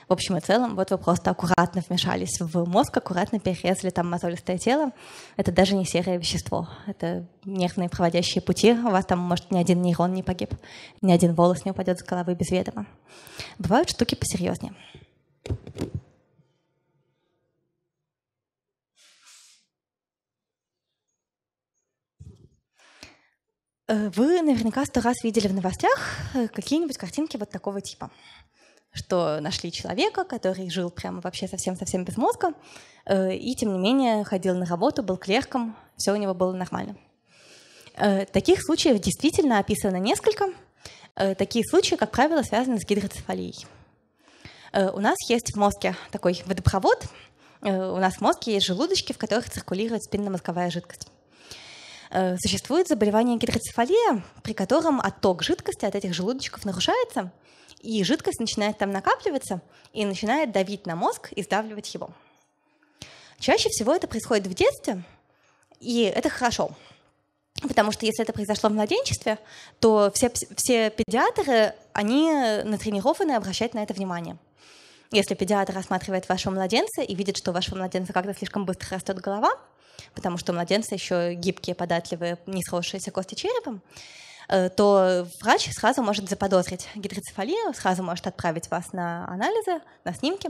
В общем и целом, вот вы просто аккуратно вмешались в мозг, аккуратно перерезали там мозолистое тело. Это даже не серое вещество, это нервные проводящие пути. У вас там, может, ни один нейрон не погиб, ни один волос не упадет с головы без ведома. Бывают штуки посерьезнее. Вы наверняка сто раз видели в новостях э, какие-нибудь картинки вот такого типа что нашли человека, который жил прямо вообще совсем-совсем без мозга, э, и тем не менее ходил на работу, был клерком, все у него было нормально. Э, таких случаев действительно описано несколько. Э, такие случаи, как правило, связаны с гидроцефалией. У нас есть в мозге такой водопровод, у нас в мозге есть желудочки, в которых циркулирует спинномозговая жидкость. Существует заболевание гидроцефалия, при котором отток жидкости от этих желудочков нарушается – и жидкость начинает там накапливаться и начинает давить на мозг и сдавливать его. Чаще всего это происходит в детстве, и это хорошо. Потому что если это произошло в младенчестве, то все, все педиатры, они натренированы обращать на это внимание. Если педиатр рассматривает вашего младенца и видит, что у вашего младенца как-то слишком быстро растет голова, потому что у младенца еще гибкие, податливые, не сросшиеся кости черепом, Э, то врач сразу может заподозрить гидроцефалию, сразу может отправить вас на анализы, на снимки.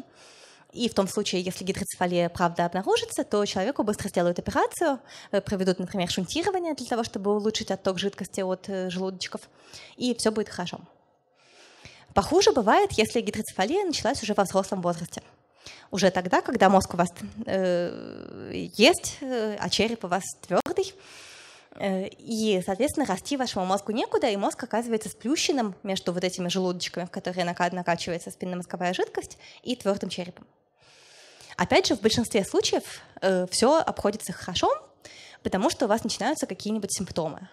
И в том случае, если гидроцефалия правда обнаружится, то человеку быстро сделают операцию, э, проведут, например, шунтирование для того, чтобы улучшить отток жидкости от э, желудочков, и все будет хорошо. Похуже бывает, если гидроцефалия началась уже во взрослом возрасте. Уже тогда, когда мозг у вас э, есть, э, а череп у вас твердый, э, и, соответственно, расти вашему мозгу некуда, и мозг оказывается сплющенным между вот этими желудочками, в которые накачивается спинномозговая жидкость, и твердым черепом. Опять же, в большинстве случаев э, все обходится хорошо, потому что у вас начинаются какие-нибудь симптомы.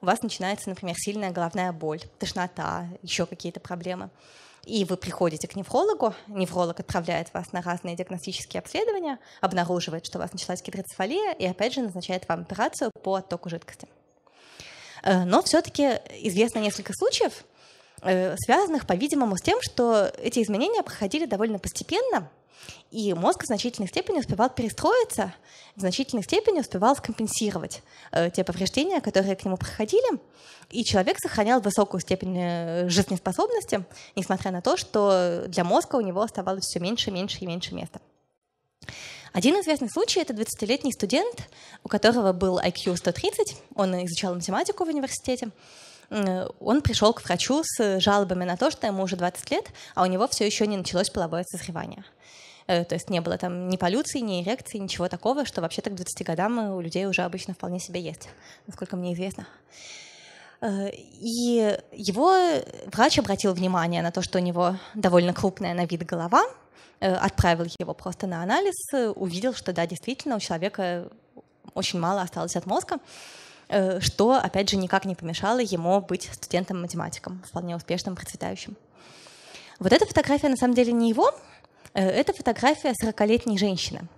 У вас начинается, например, сильная головная боль, тошнота, еще какие-то проблемы. И вы приходите к неврологу, невролог отправляет вас на разные диагностические обследования, обнаруживает, что у вас началась гидроцефалия, и опять же назначает вам операцию по оттоку жидкости. Э, но все-таки известно несколько случаев, э, связанных, по-видимому, с тем, что эти изменения проходили довольно постепенно, и мозг в значительной степени успевал перестроиться, в значительной степени успевал скомпенсировать э, те повреждения, которые к нему проходили. И человек сохранял высокую степень э, жизнеспособности, несмотря на то, что для мозга у него оставалось все меньше, меньше и меньше места. Один известный случай — это 20-летний студент, у которого был IQ 130, он изучал математику в университете, он пришел к врачу с жалобами на то, что ему уже 20 лет, а у него все еще не началось половое созревание. Э, то есть не было там ни полюции, ни эрекции, ничего такого, что вообще-то к 20 годам у людей уже обычно вполне себе есть, насколько мне известно. Э, и его врач обратил внимание на то, что у него довольно крупная на вид голова, э, отправил его просто на анализ, увидел, что да, действительно, у человека очень мало осталось от мозга, что, опять же, никак не помешало ему быть студентом-математиком, вполне успешным, процветающим. Вот эта фотография на самом деле не его, Э, это фотография 40-летней женщины,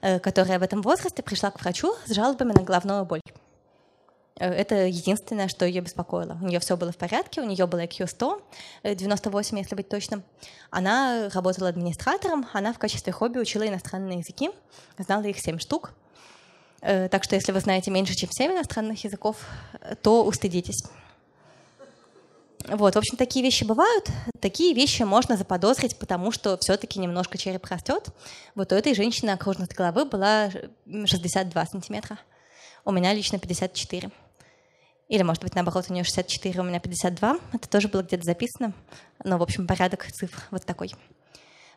э, которая в этом возрасте пришла к врачу с жалобами на головную боль. Э, это единственное, что ее беспокоило. У нее все было в порядке, у нее было IQ 100, 98, если быть точным. Она работала администратором, она в качестве хобби учила иностранные языки, знала их 7 штук. Так что если вы знаете меньше, чем 7 иностранных языков, то устыдитесь. Вот, в общем, такие вещи бывают. Такие вещи можно заподозрить, потому что все-таки немножко череп растет. Вот у этой женщины окружность головы была 62 сантиметра. У меня лично 54. Или, может быть, наоборот, у нее 64, у меня 52. Это тоже было где-то записано. Но, в общем, порядок цифр вот такой.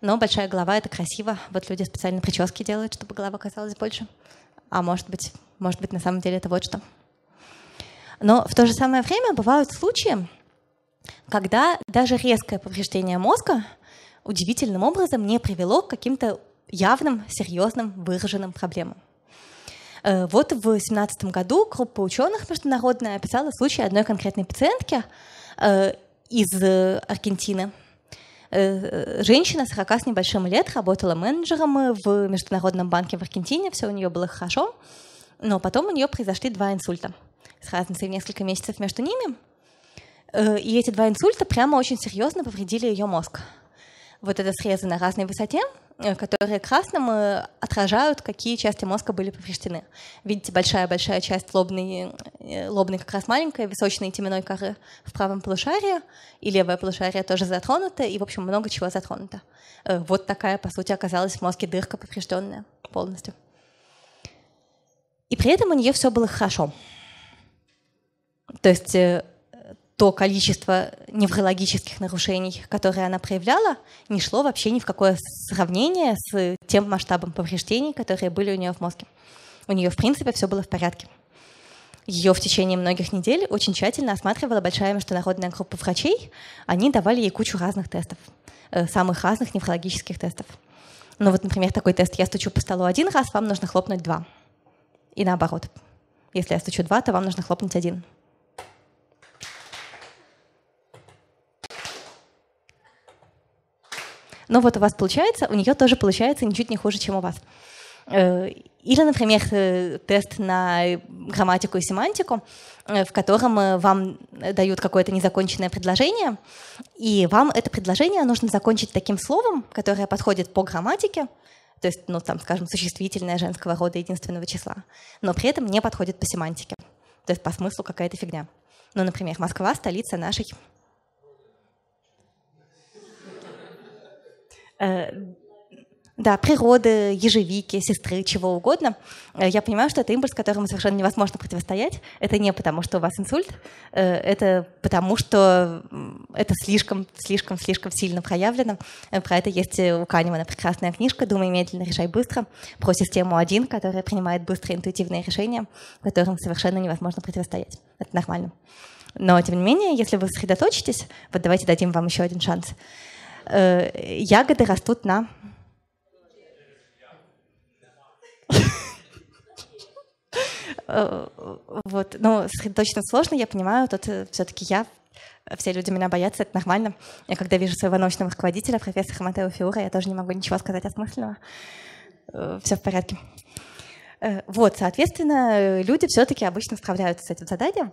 Но большая голова — это красиво. Вот люди специально прически делают, чтобы голова казалась больше. А может быть, может быть, на самом деле это вот что. Но в то же самое время бывают случаи, когда даже резкое повреждение мозга удивительным образом не привело к каким-то явным, серьезным, выраженным проблемам. Э, вот в 2017 году группа ученых международная описала случай одной конкретной пациентки э, из Аргентины. Э, женщина 40 с небольшим лет работала менеджером в Международном банке в Аргентине, все у нее было хорошо, но потом у нее произошли два инсульта с разницей в несколько месяцев между ними – и эти два инсульта прямо очень серьезно повредили ее мозг. Вот это срезы на разной высоте, э, которые красным э, отражают, какие части мозга были повреждены. Видите, большая-большая часть лобной, лобной как раз маленькая, височной теменной коры в правом полушарии, и левое полушарие тоже затронуто, и, в общем, много чего затронуто. Вот такая, по сути, оказалась в мозге дырка поврежденная полностью. И при этом у нее все было хорошо. То есть то количество неврологических нарушений, которые она проявляла, не шло вообще ни в какое сравнение с тем масштабом повреждений, которые были у нее в мозге. У нее, в принципе, все было в порядке. Ее в течение многих недель очень тщательно осматривала большая международная группа врачей. Они давали ей кучу разных тестов, э, самых разных неврологических тестов. Ну вот, например, такой тест «я стучу по столу один раз, вам нужно хлопнуть два». И наоборот. Если я стучу два, то вам нужно хлопнуть один. Но вот у вас получается, у нее тоже получается ничуть не хуже, чем у вас. Э, или, например, э, тест на грамматику и семантику, э, в котором вам дают какое-то незаконченное предложение, и вам это предложение нужно закончить таким словом, которое подходит по грамматике, то есть, ну, там, скажем, существительное женского рода единственного числа, но при этом не подходит по семантике, то есть по смыслу какая-то фигня. Ну, например, Москва — столица нашей да, природы, ежевики, сестры, чего угодно, э, я понимаю, что это импульс, которому совершенно невозможно противостоять. Это не потому, что у вас инсульт, э, это потому, что это слишком, слишком, слишком сильно проявлено. Э, про это есть у Канемана прекрасная книжка «Думай медленно, решай быстро», про систему 1, которая принимает быстрые интуитивные решения, которым совершенно невозможно противостоять. Это нормально. Но, тем не менее, если вы сосредоточитесь, вот давайте дадим вам еще один шанс. Ягоды растут на Э, вот, ну, сосредоточиться сложно, я понимаю, тут э, все-таки я, все люди меня боятся, это нормально. Я когда вижу своего научного руководителя, профессора Матео Фиура, я тоже не могу ничего сказать осмысленного. Э, все в порядке. Вот, соответственно, люди все-таки обычно справляются с этим заданием,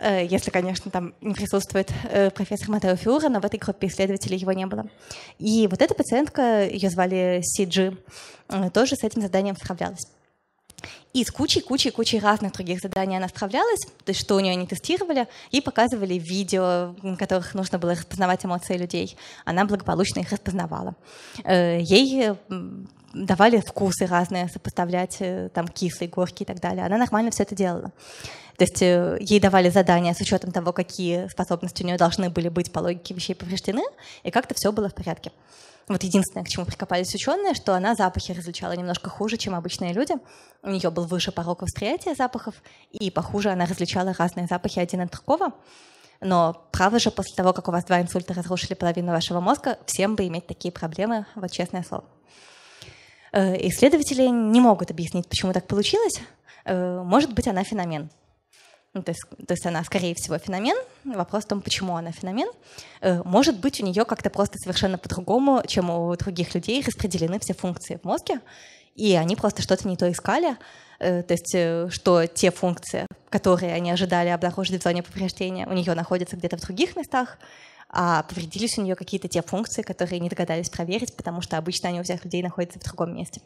если, конечно, там не присутствует профессор Матео Фиура, но в этой группе исследователей его не было. И вот эта пациентка, ее звали Сиджи, тоже с этим заданием справлялась. И с кучей-кучей-кучей разных других заданий она справлялась, то есть что у нее они тестировали, и показывали видео, на которых нужно было распознавать эмоции людей. Она благополучно их распознавала. Э, ей давали вкусы разные, сопоставлять э, там кислые, горькие и так далее. Она нормально все это делала. То есть э, ей давали задания с учетом того, какие способности у нее должны были быть по логике вещей повреждены, и как-то все было в порядке. Вот единственное, к чему прикопались ученые, что она запахи различала немножко хуже, чем обычные люди. У нее был выше порог восприятия запахов, и похуже она различала разные запахи один от другого. Но право же, после того, как у вас два инсульта разрушили половину вашего мозга, всем бы иметь такие проблемы, вот честное слово. Э, исследователи не могут объяснить, почему так получилось. Э, может быть, она феномен. Ну, то, есть, то есть она, скорее всего, феномен. Вопрос в том, почему она феномен. Э, может быть, у нее как-то просто совершенно по-другому, чем у других людей, распределены все функции в мозге, и они просто что-то не то искали. Э, то есть, э, что те функции, которые они ожидали обнаружить в зоне повреждения, у нее находятся где-то в других местах, а повредились у нее какие-то те функции, которые не догадались проверить, потому что обычно они у всех людей находятся в другом месте.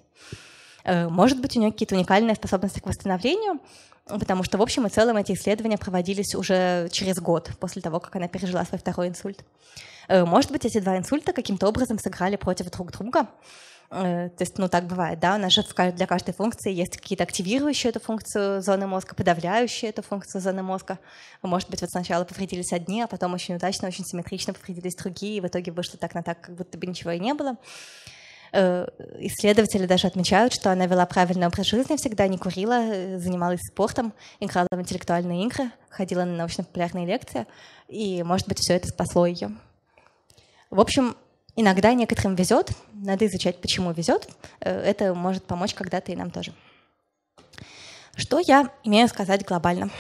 Может быть, у нее какие-то уникальные способности к восстановлению, потому что, в общем и целом, эти исследования проводились уже через год после того, как она пережила свой второй инсульт. Э, может быть, эти два инсульта каким-то образом сыграли против друг друга. Э, то есть, ну, так бывает, да, у нас же для каждой функции есть какие-то активирующие эту функцию зоны мозга, подавляющие эту функцию зоны мозга. Может быть, вот сначала повредились одни, а потом очень удачно, очень симметрично повредились другие, и в итоге вышло так на так, как будто бы ничего и не было. Э, исследователи даже отмечают, что она вела правильный образ жизни, всегда не курила, э, занималась спортом, играла в интеллектуальные игры, ходила на научно-популярные лекции, и, может быть, все это спасло ее. В общем, иногда некоторым везет, надо изучать, почему везет. Э, это может помочь когда-то и нам тоже. Что я имею сказать глобально?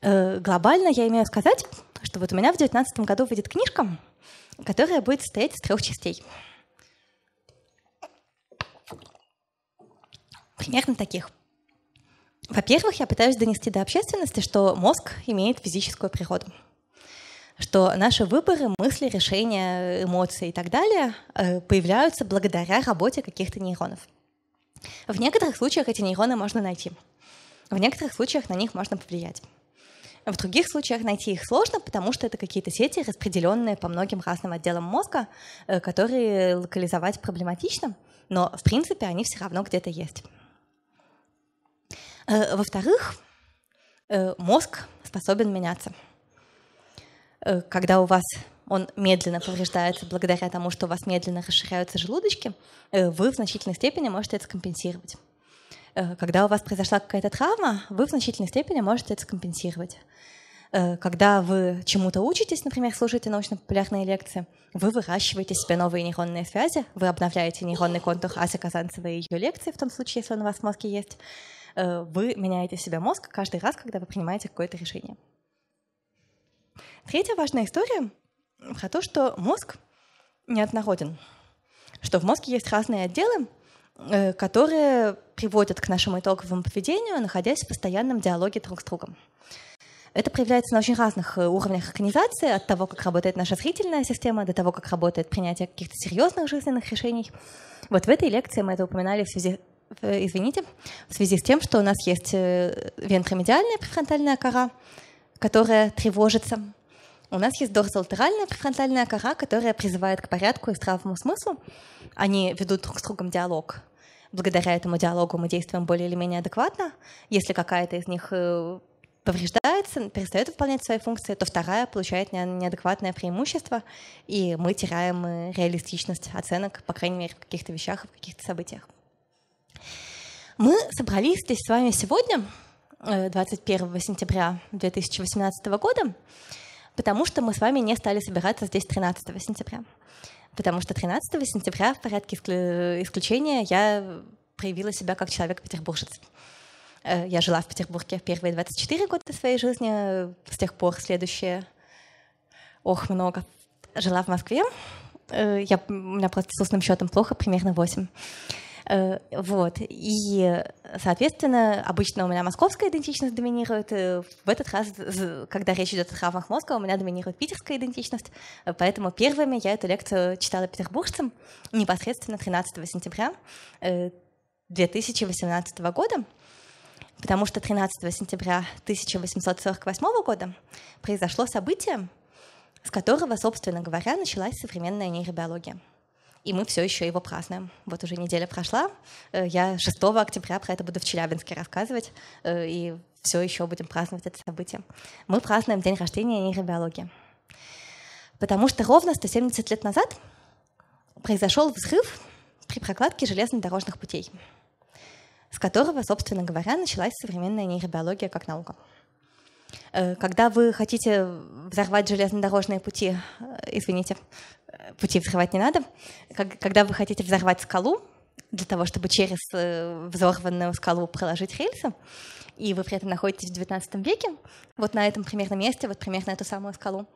Глобально я имею сказать, что вот у меня в 2019 году выйдет книжка, которая будет состоять из трех частей – Примерно таких. Во-первых, я пытаюсь донести до общественности, что мозг имеет физическую природу что наши выборы, мысли, решения, эмоции и так далее э, появляются благодаря работе каких-то нейронов. В некоторых случаях эти нейроны можно найти. В некоторых случаях на них можно повлиять. В других случаях найти их сложно, потому что это какие-то сети, распределенные по многим разным отделам мозга, э, которые локализовать проблематично, но в принципе они все равно где-то есть. Э, во-вторых, э, мозг способен меняться. Э, когда у вас он медленно повреждается благодаря тому, что у вас медленно расширяются желудочки, вы в значительной степени можете это скомпенсировать. Когда у вас произошла какая-то травма, вы в значительной степени можете это скомпенсировать. Когда вы чему-то учитесь, например, слушаете научно-популярные лекции, вы выращиваете себе новые нейронные связи, вы обновляете нейронный контур Асы Казанцевой и ее лекции, в том случае, если он у вас в мозге есть, вы меняете себе мозг каждый раз, когда вы принимаете какое-то решение. Третья важная история про то, что мозг неоднороден, что в мозге есть разные отделы, э, которые приводят к нашему итоговому поведению, находясь в постоянном диалоге друг с другом. Это проявляется на очень разных э, уровнях организации, от того, как работает наша зрительная система, до того, как работает принятие каких-то серьезных жизненных решений. Вот в этой лекции мы это упоминали в связи Э, извините, в связи с тем, что у нас есть э, вентромедиальная префронтальная кора, которая тревожится. У нас есть дорзолатеральная префронтальная кора, которая призывает к порядку и здравому смыслу. Они ведут друг с другом диалог. Благодаря этому диалогу мы действуем более или менее адекватно. Если какая-то из них э, повреждается, перестает выполнять свои функции, то вторая получает неадекватное преимущество, и мы теряем э, реалистичность оценок, по крайней мере, в каких-то вещах, в каких-то событиях. Мы собрались здесь с вами сегодня, 21 э, сентября 2018 года, потому что мы с вами не стали собираться здесь 13 сентября. Потому что 13 сентября в порядке исключения я проявила себя как человек-петербуржец. Э, я жила в Петербурге первые 24 года своей жизни, с тех пор следующие, ох, много. Жила в Москве, э, я, у меня просто с устным счетом плохо, примерно 8. Э, вот. И, соответственно, обычно у меня московская идентичность доминирует. В этот раз, когда речь идет о травмах мозга, у меня доминирует питерская идентичность. Поэтому первыми я эту лекцию читала петербуржцам непосредственно 13 сентября 2018 года потому что 13 сентября 1848 года произошло событие, с которого, собственно говоря, началась современная нейробиология. И мы все еще его празднуем. Вот уже неделя прошла. Э, я 6 октября про это буду в Челябинске рассказывать, э, и все еще будем праздновать это событие. Мы празднуем день рождения нейробиологии. Потому что ровно 170 лет назад произошел взрыв при прокладке железнодорожных путей с которого, собственно говоря, началась современная нейробиология как наука. Э, когда вы хотите взорвать железнодорожные пути, э, извините, э, пути взрывать не надо, когда вы хотите взорвать скалу, для того, чтобы через взорванную скалу проложить рельсы, и вы при этом находитесь в XIX веке, вот на этом примерно месте, вот примерно эту самую скалу,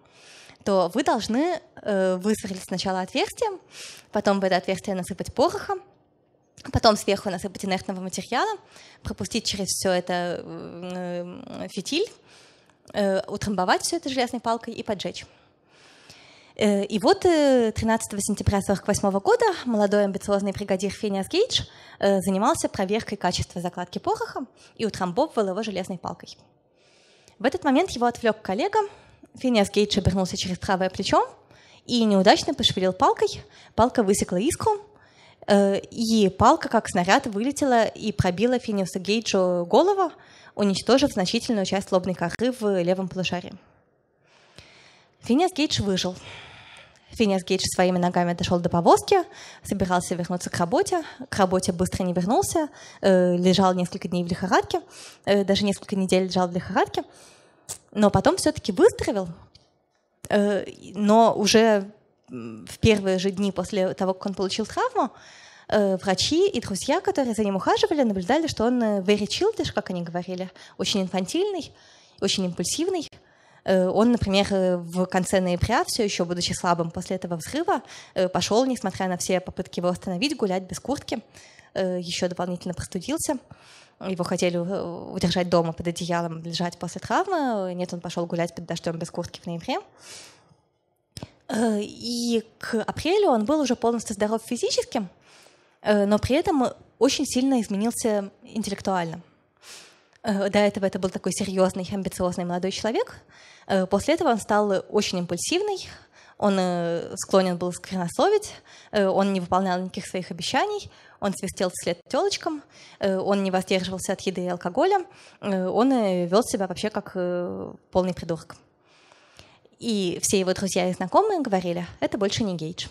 то вы должны высверлить сначала отверстие, потом в это отверстие насыпать порохом, Потом сверху насыпать инертного материала, пропустить через все это э, фитиль, э, утрамбовать все это железной палкой и поджечь. Э, и вот 13 сентября 1948 года молодой амбициозный бригадир Финиас Гейдж занимался проверкой качества закладки пороха и утрамбовывал его железной палкой. В этот момент его отвлек коллега. Финиас Гейдж обернулся через правое плечо и неудачно пошевелил палкой. Палка высекла искру, Э, и палка, как снаряд, вылетела и пробила Финиуса Гейджу голову, уничтожив значительную часть лобной коры в левом полушарии. Финиас Гейдж выжил. Финиас Гейдж своими ногами дошел до повозки, собирался вернуться к работе. К работе быстро не вернулся, э, лежал несколько дней в лихорадке, э, даже несколько недель лежал в лихорадке, но потом все-таки выздоровел, но уже в первые же дни после того, как он получил травму, э, врачи и друзья, которые за ним ухаживали, наблюдали, что он э, very childish, как они говорили, очень инфантильный, очень импульсивный. Э, он, например, в конце ноября, все еще будучи слабым после этого взрыва, пошел, несмотря на все попытки его остановить, гулять без куртки, еще дополнительно простудился. Его хотели удержать дома под одеялом, лежать после травмы. Нет, он пошел гулять под дождем без куртки в ноябре. Э, и к апрелю он был уже полностью здоров физически, э, но при этом очень сильно изменился интеллектуально. Э, до этого это был такой серьезный, амбициозный молодой человек. После этого он стал очень импульсивный, он склонен был сквернословить, он не выполнял никаких своих обещаний, он свистел вслед телочкам, он не воздерживался от еды и алкоголя, он вел себя вообще как полный придурок. И все его друзья и знакомые говорили, это больше не Гейдж.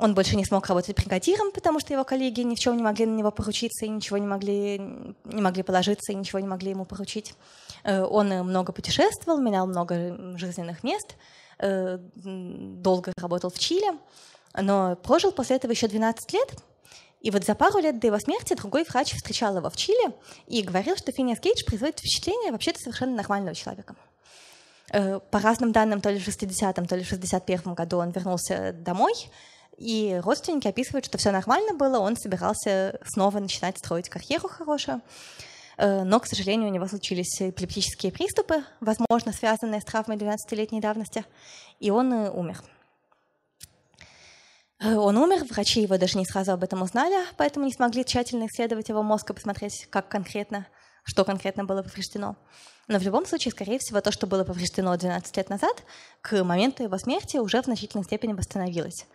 Он больше не смог работать бригадиром, потому что его коллеги ни в чем не могли на него поручиться и ничего не могли, не могли положиться и ничего не могли ему поручить. Э, он много путешествовал, менял много жизненных мест, э, долго работал в Чили, но прожил после этого еще 12 лет. И вот за пару лет до его смерти другой врач встречал его в Чили и говорил, что Финиас Гейдж производит впечатление вообще-то совершенно нормального человека. Э, по разным данным, то ли в 60-м, то ли в 61-м году он вернулся домой, и родственники описывают, что все нормально было, он собирался снова начинать строить карьеру хорошую. Э, но, к сожалению, у него случились эпилептические приступы, возможно, связанные с травмой 12-летней давности, и он э, умер. Он умер, врачи его даже не сразу об этом узнали, поэтому не смогли тщательно исследовать его мозг и посмотреть, как конкретно что конкретно было повреждено. Но в любом случае, скорее всего, то, что было повреждено 12 лет назад, к моменту его смерти уже в значительной степени восстановилось.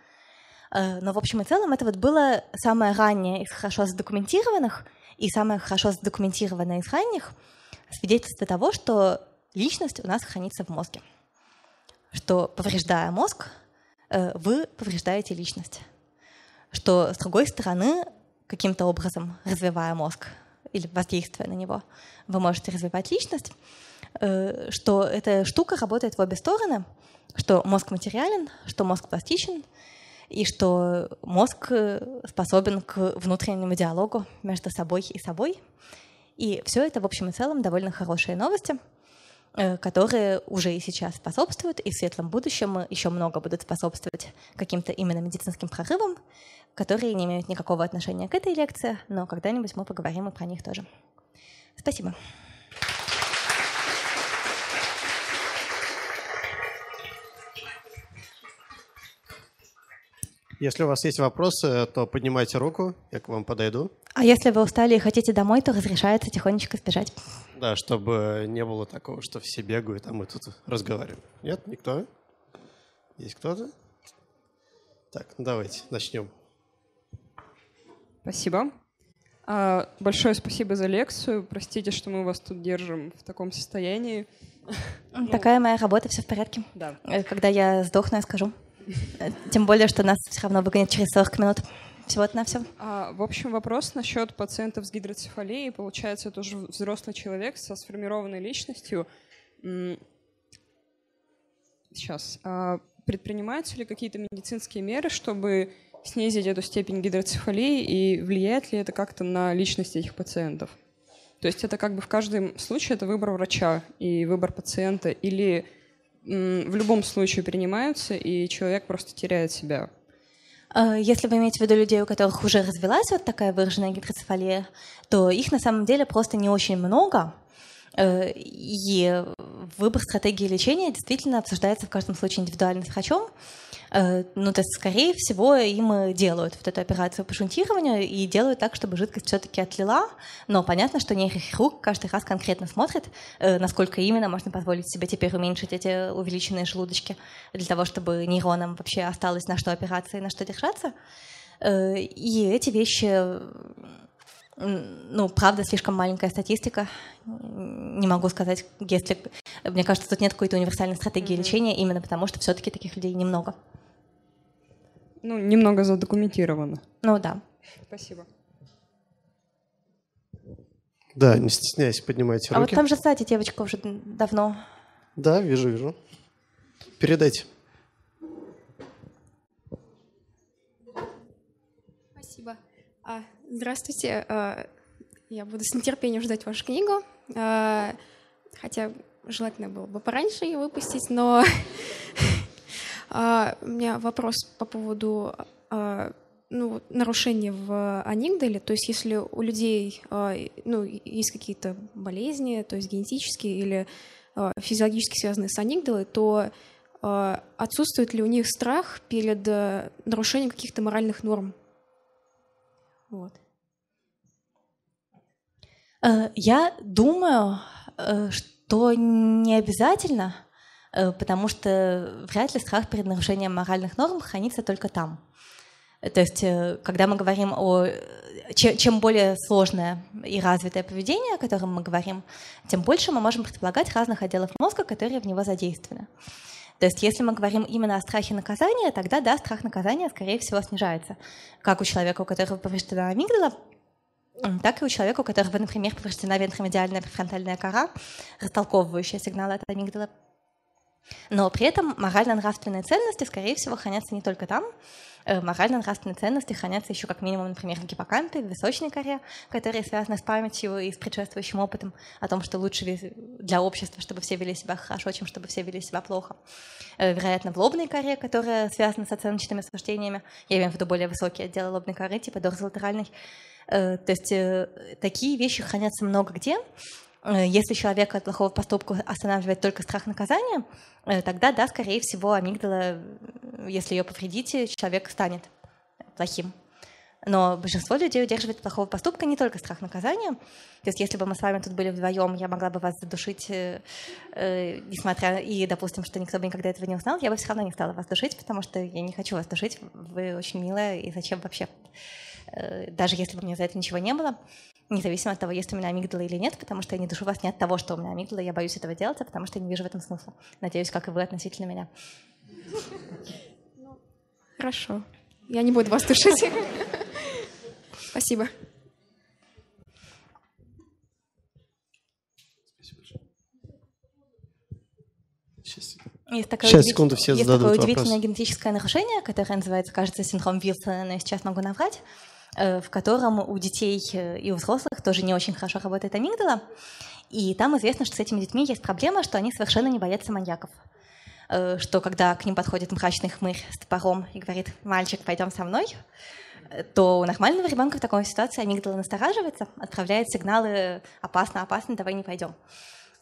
Э, но в общем и целом это вот было самое раннее из хорошо задокументированных и самое хорошо задокументированное из ранних свидетельство того, что личность у нас хранится в мозге. Что, повреждая мозг, э, вы повреждаете личность. Что, с другой стороны, каким-то образом, развивая мозг или воздействуя на него, вы можете развивать личность, э, что эта штука работает в обе стороны, что мозг материален, что мозг пластичен, и что мозг э, способен к внутреннему диалогу между собой и собой. И все это, в общем и целом, довольно хорошие новости, э, которые уже и сейчас способствуют, и в светлом будущем еще много будут способствовать каким-то именно медицинским прорывам, которые не имеют никакого отношения к этой лекции, но когда-нибудь мы поговорим и про них тоже. Спасибо. Если у вас есть вопросы, то поднимайте руку, я к вам подойду. А если вы устали и хотите домой, то разрешается тихонечко сбежать. Да, чтобы не было такого, что все бегают, а мы тут разговариваем. Нет, никто? Есть кто-то? Так, ну давайте начнем. Спасибо. А, большое спасибо за лекцию. Простите, что мы вас тут держим в таком состоянии. Такая моя работа, все в порядке. Да. Э, когда я сдохну, я скажу. Тем более, что нас все равно выгонят через 40 минут. Всего-то на все. А, в общем, вопрос насчет пациентов с гидроцефалией. Получается, это уже взрослый человек со сформированной личностью. Сейчас. А, предпринимаются ли какие-то медицинские меры, чтобы снизить эту степень гидроцефалии, и влияет ли это как-то на личность этих пациентов? То есть это как бы в каждом случае это выбор врача и выбор пациента, или в любом случае принимаются, и человек просто теряет себя. А, если вы имеете в виду людей, у которых уже развилась вот такая выраженная гидроцефалия, то их на самом деле просто не очень много. Э, и выбор стратегии лечения действительно обсуждается в каждом случае индивидуально с врачом. Э, ну, то есть, скорее всего, им делают вот эту операцию по шунтированию и делают так, чтобы жидкость все-таки отлила. Но понятно, что нейрохирург каждый раз конкретно смотрит, э, насколько именно можно позволить себе теперь уменьшить эти увеличенные желудочки для того, чтобы нейронам вообще осталось на что операция и на что держаться. Э, и эти вещи ну, правда, слишком маленькая статистика. Не могу сказать, если... Мне кажется, тут нет какой-то универсальной стратегии mm-hmm. лечения, именно потому что все-таки таких людей немного. Ну, немного задокументировано. Ну да. Спасибо. Да, не стесняйся, поднимайте руки. А вот там же сзади девочка уже давно. Да, вижу, вижу. Передайте. Спасибо. А, здравствуйте. А, я буду с нетерпением ждать вашу книгу. А, хотя желательно было бы пораньше ее выпустить, но А, у меня вопрос по поводу а, ну, нарушения в амигдале. То есть если у людей а, ну, есть какие-то болезни, то есть генетические или физиологически связанные с амигдалой, то отсутствует ли у них страх перед нарушением каких-то моральных норм? Вот. Э, я думаю, э, что не обязательно, потому что вряд ли страх перед нарушением моральных норм хранится только там. То есть, э, когда мы говорим о... Чем более сложное и развитое поведение, о котором мы говорим, тем больше мы можем предполагать разных отделов мозга, которые в него задействованы. То есть, если мы говорим именно о страхе наказания, тогда, да, страх наказания, скорее всего, снижается. Как у человека, у которого повреждена амигдала, так и у человека, у которого, например, повреждена вентромедиальная префронтальная кора, растолковывающая сигналы от амигдала, но при этом морально-нравственные ценности, скорее всего, хранятся не только там. Э, морально-нравственные ценности хранятся еще как минимум, например, в гиппокампе, в височной коре, которые связаны с памятью и с предшествующим опытом о том, что лучше для общества, чтобы все вели себя хорошо, чем чтобы все вели себя плохо. Э, вероятно, в лобной коре, которая связана с оценочными суждениями. Я имею в виду более высокие отделы лобной коры, типа дорзолатеральной. Э, то есть такие вещи хранятся много где, если человека от плохого поступка останавливает только страх наказания, э, тогда, да, скорее всего, амигдала, если ее повредите, человек станет плохим. Но большинство людей удерживает плохого поступка не только страх наказания. То есть если бы мы с вами тут были вдвоем, я могла бы вас задушить, э, э, несмотря и, допустим, что никто бы никогда этого не узнал, я бы все равно не стала вас душить, потому что я не хочу вас душить, вы очень милая, и зачем вообще? Э, даже если бы мне за это ничего не было, независимо от того, есть у меня амигдала или нет, потому что я не душу вас не от того, что у меня амигдала, я боюсь этого делать, а потому что я не вижу в этом смысла. Надеюсь, как и вы относительно меня. Хорошо. Я не буду вас душить. Спасибо. Сейчас. Есть такое, Сейчас, секунду, все есть такое вопрос. удивительное генетическое нарушение, которое называется, кажется, синдром Вилсона, но я сейчас могу наврать, в котором у детей э, и у взрослых тоже не очень хорошо работает амигдала. И там известно, что с этими детьми есть проблема, что они совершенно не боятся маньяков. Э, Что когда к ним подходит мрачный хмырь с топором и говорит «мальчик, пойдем со мной», э, то у нормального ребенка в такой ситуации амигдала настораживается, отправляет сигналы «опасно, опасно, давай не пойдем»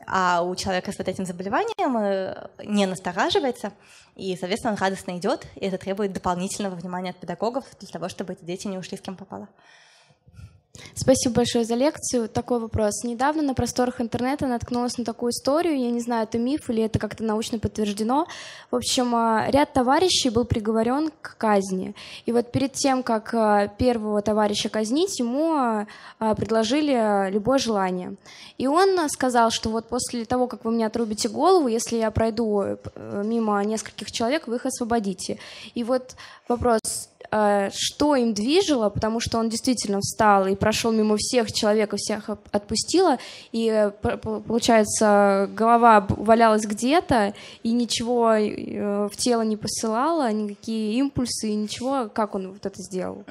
а у человека с вот этим заболеванием э, не настораживается, и, соответственно, он радостно идет, и это требует дополнительного внимания от педагогов для того, чтобы эти дети не ушли с кем попало. Спасибо большое за лекцию. Такой вопрос. Недавно на просторах интернета наткнулась на такую историю. Я не знаю, это миф или это как-то научно подтверждено. В общем, а, ряд товарищей был приговорен к казни. И вот перед тем, как а, первого товарища казнить, ему а, предложили любое желание. И он сказал, что вот после того, как вы мне отрубите голову, если я пройду э, мимо нескольких человек, вы их освободите. И вот вопрос, что им движило, потому что он действительно встал и прошел мимо всех человек и всех отпустила, и э, получается голова валялась где-то и ничего э, в тело не посылала, никакие импульсы, ничего. Как он вот это сделал?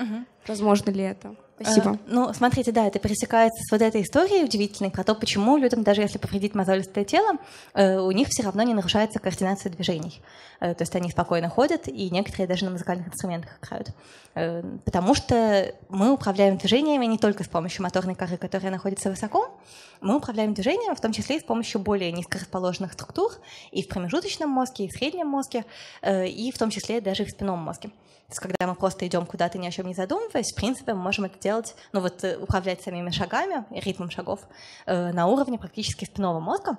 Возможно ли это? Спасибо. Э, ну, смотрите, да, это пересекается с вот этой историей удивительной про то, почему людям, даже если повредить мозолистое тело, э, у них все равно не нарушается координация движений. Э, то есть они спокойно ходят, и некоторые даже на музыкальных инструментах играют. Э, потому что мы управляем движениями не только с помощью моторной коры, которая находится высоко, мы управляем движением в том числе и с помощью более низкорасположенных структур и в промежуточном мозге, и в среднем мозге, э, и в том числе даже в спинном мозге. То есть, когда мы просто идем куда-то ни о чем не задумываясь, в принципе, мы можем это делать, ну вот управлять самими шагами, ритмом шагов на уровне практически спинного мозга.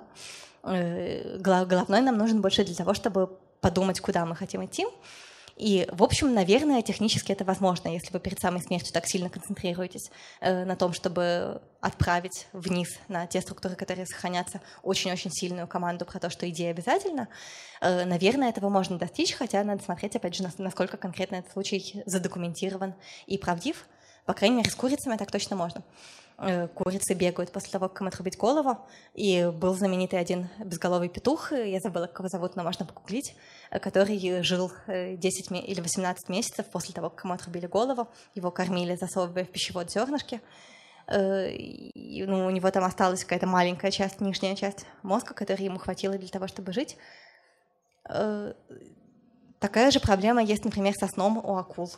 Голо- головной нам нужен больше для того, чтобы подумать, куда мы хотим идти. И, в общем, наверное, технически это возможно, если вы перед самой смертью так сильно концентрируетесь э, на том, чтобы отправить вниз на те структуры, которые сохранятся, очень-очень сильную команду про то, что идея обязательно. Э, наверное, этого можно достичь, хотя надо смотреть, опять же, нас- насколько конкретно этот случай задокументирован и правдив. По крайней мере, с курицами так точно можно. Э, Курицы бегают после того, как им отрубить голову. И был знаменитый один безголовый петух, э, я забыла, как его зовут, но можно погуглить, э, который жил э, 10 ме- или 18 месяцев после того, как ему отрубили голову. Его кормили, засовывая в пищевод зернышки. И, ну, у него там осталась какая-то маленькая часть, нижняя часть мозга, которой ему хватило для того, чтобы жить. Такая же проблема есть, например, со сном у акул.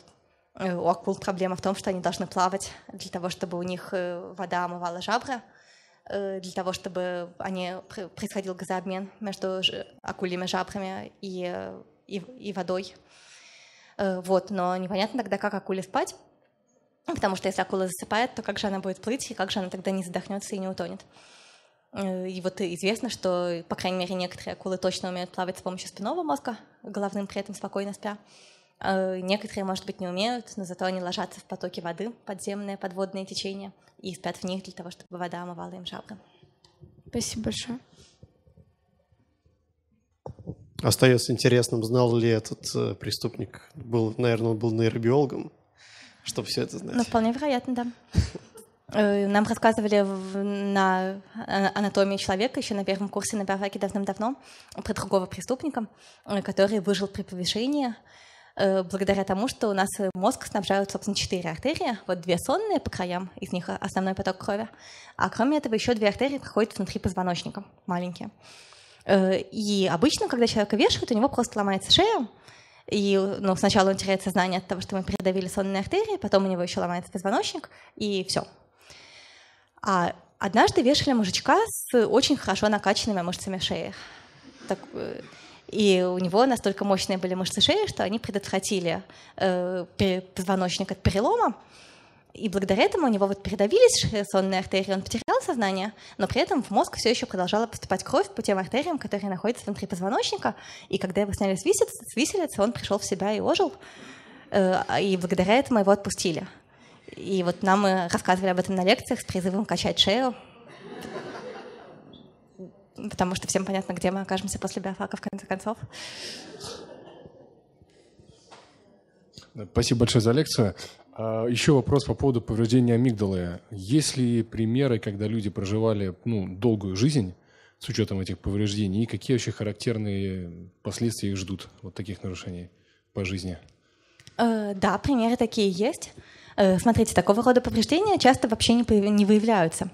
Э, У акул проблема в том, что они должны плавать для того, чтобы у них э, вода омывала жабры, э, для того, чтобы они, пр- происходил газообмен между акульими жабрами и, и, и водой. Вот, но непонятно тогда, как акуле спать, потому что если акула засыпает, то как же она будет плыть, и как же она тогда не задохнется и не утонет. И вот известно, что, по крайней мере, некоторые акулы точно умеют плавать с помощью спинного мозга, головным при этом спокойно спя. Э, Некоторые, может быть, не умеют, но зато они ложатся в потоки воды, подземные, подводные течения, и спят в них для того, чтобы вода омывала им жабры. Спасибо большое. Остается интересным, знал ли этот э, преступник, был, наверное, он был нейробиологом, чтобы все это знать. Ну, вполне вероятно, да. Э, Нам рассказывали на анатомии человека еще на первом курсе на биофаке давным-давно про другого преступника, который выжил при повышении э, благодаря тому, что у нас э, мозг снабжают, собственно, четыре артерии. Вот две сонные по краям, из них основной поток крови. А кроме этого еще две артерии проходят внутри позвоночника, маленькие. Э, И обычно, когда человека вешают, у него просто ломается шея, и ну, сначала он теряет сознание от того, что мы передавили сонные артерии, потом у него еще ломается позвоночник, и все. А однажды вешали мужичка с очень хорошо накачанными мышцами шеи. Так, э, И у него настолько мощные были мышцы шеи, что они предотвратили э, позвоночник от перелома. И благодаря этому у него вот передавились сонные артерии, он потерял сознание, но при этом в мозг все еще продолжала поступать кровь по тем артериям, которые находятся внутри позвоночника. И когда его сняли с виселицы, с виселицы он пришел в себя и ожил. Э, и благодаря этому его отпустили. И вот нам мы рассказывали об этом на лекциях с призывом качать шею, потому что всем понятно, где мы окажемся после биофака в конце концов. Спасибо большое за лекцию. А, Еще вопрос по поводу повреждения амигдалы. Есть ли примеры, когда люди проживали ну, долгую жизнь с учетом этих повреждений, и какие вообще характерные последствия их ждут, вот таких нарушений по жизни? Э, да, примеры такие есть. Э, смотрите, такого рода повреждения часто вообще не, не выявляются.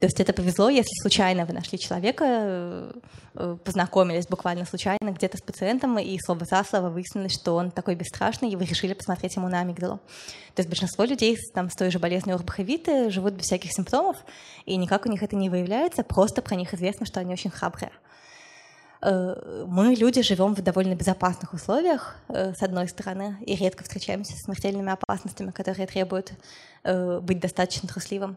То есть это повезло, если случайно вы нашли человека, э, э, познакомились буквально случайно где-то с пациентом, и слово за слово выяснилось, что он такой бесстрашный, и вы решили посмотреть ему на амигдалу. То есть большинство людей там, с той же болезнью Урбаховиты живут без всяких симптомов, и никак у них это не выявляется, просто про них известно, что они очень храбрые. Э, мы, люди, живем в довольно безопасных условиях, с одной стороны, и редко встречаемся с смертельными опасностями, которые требуют быть достаточно трусливым.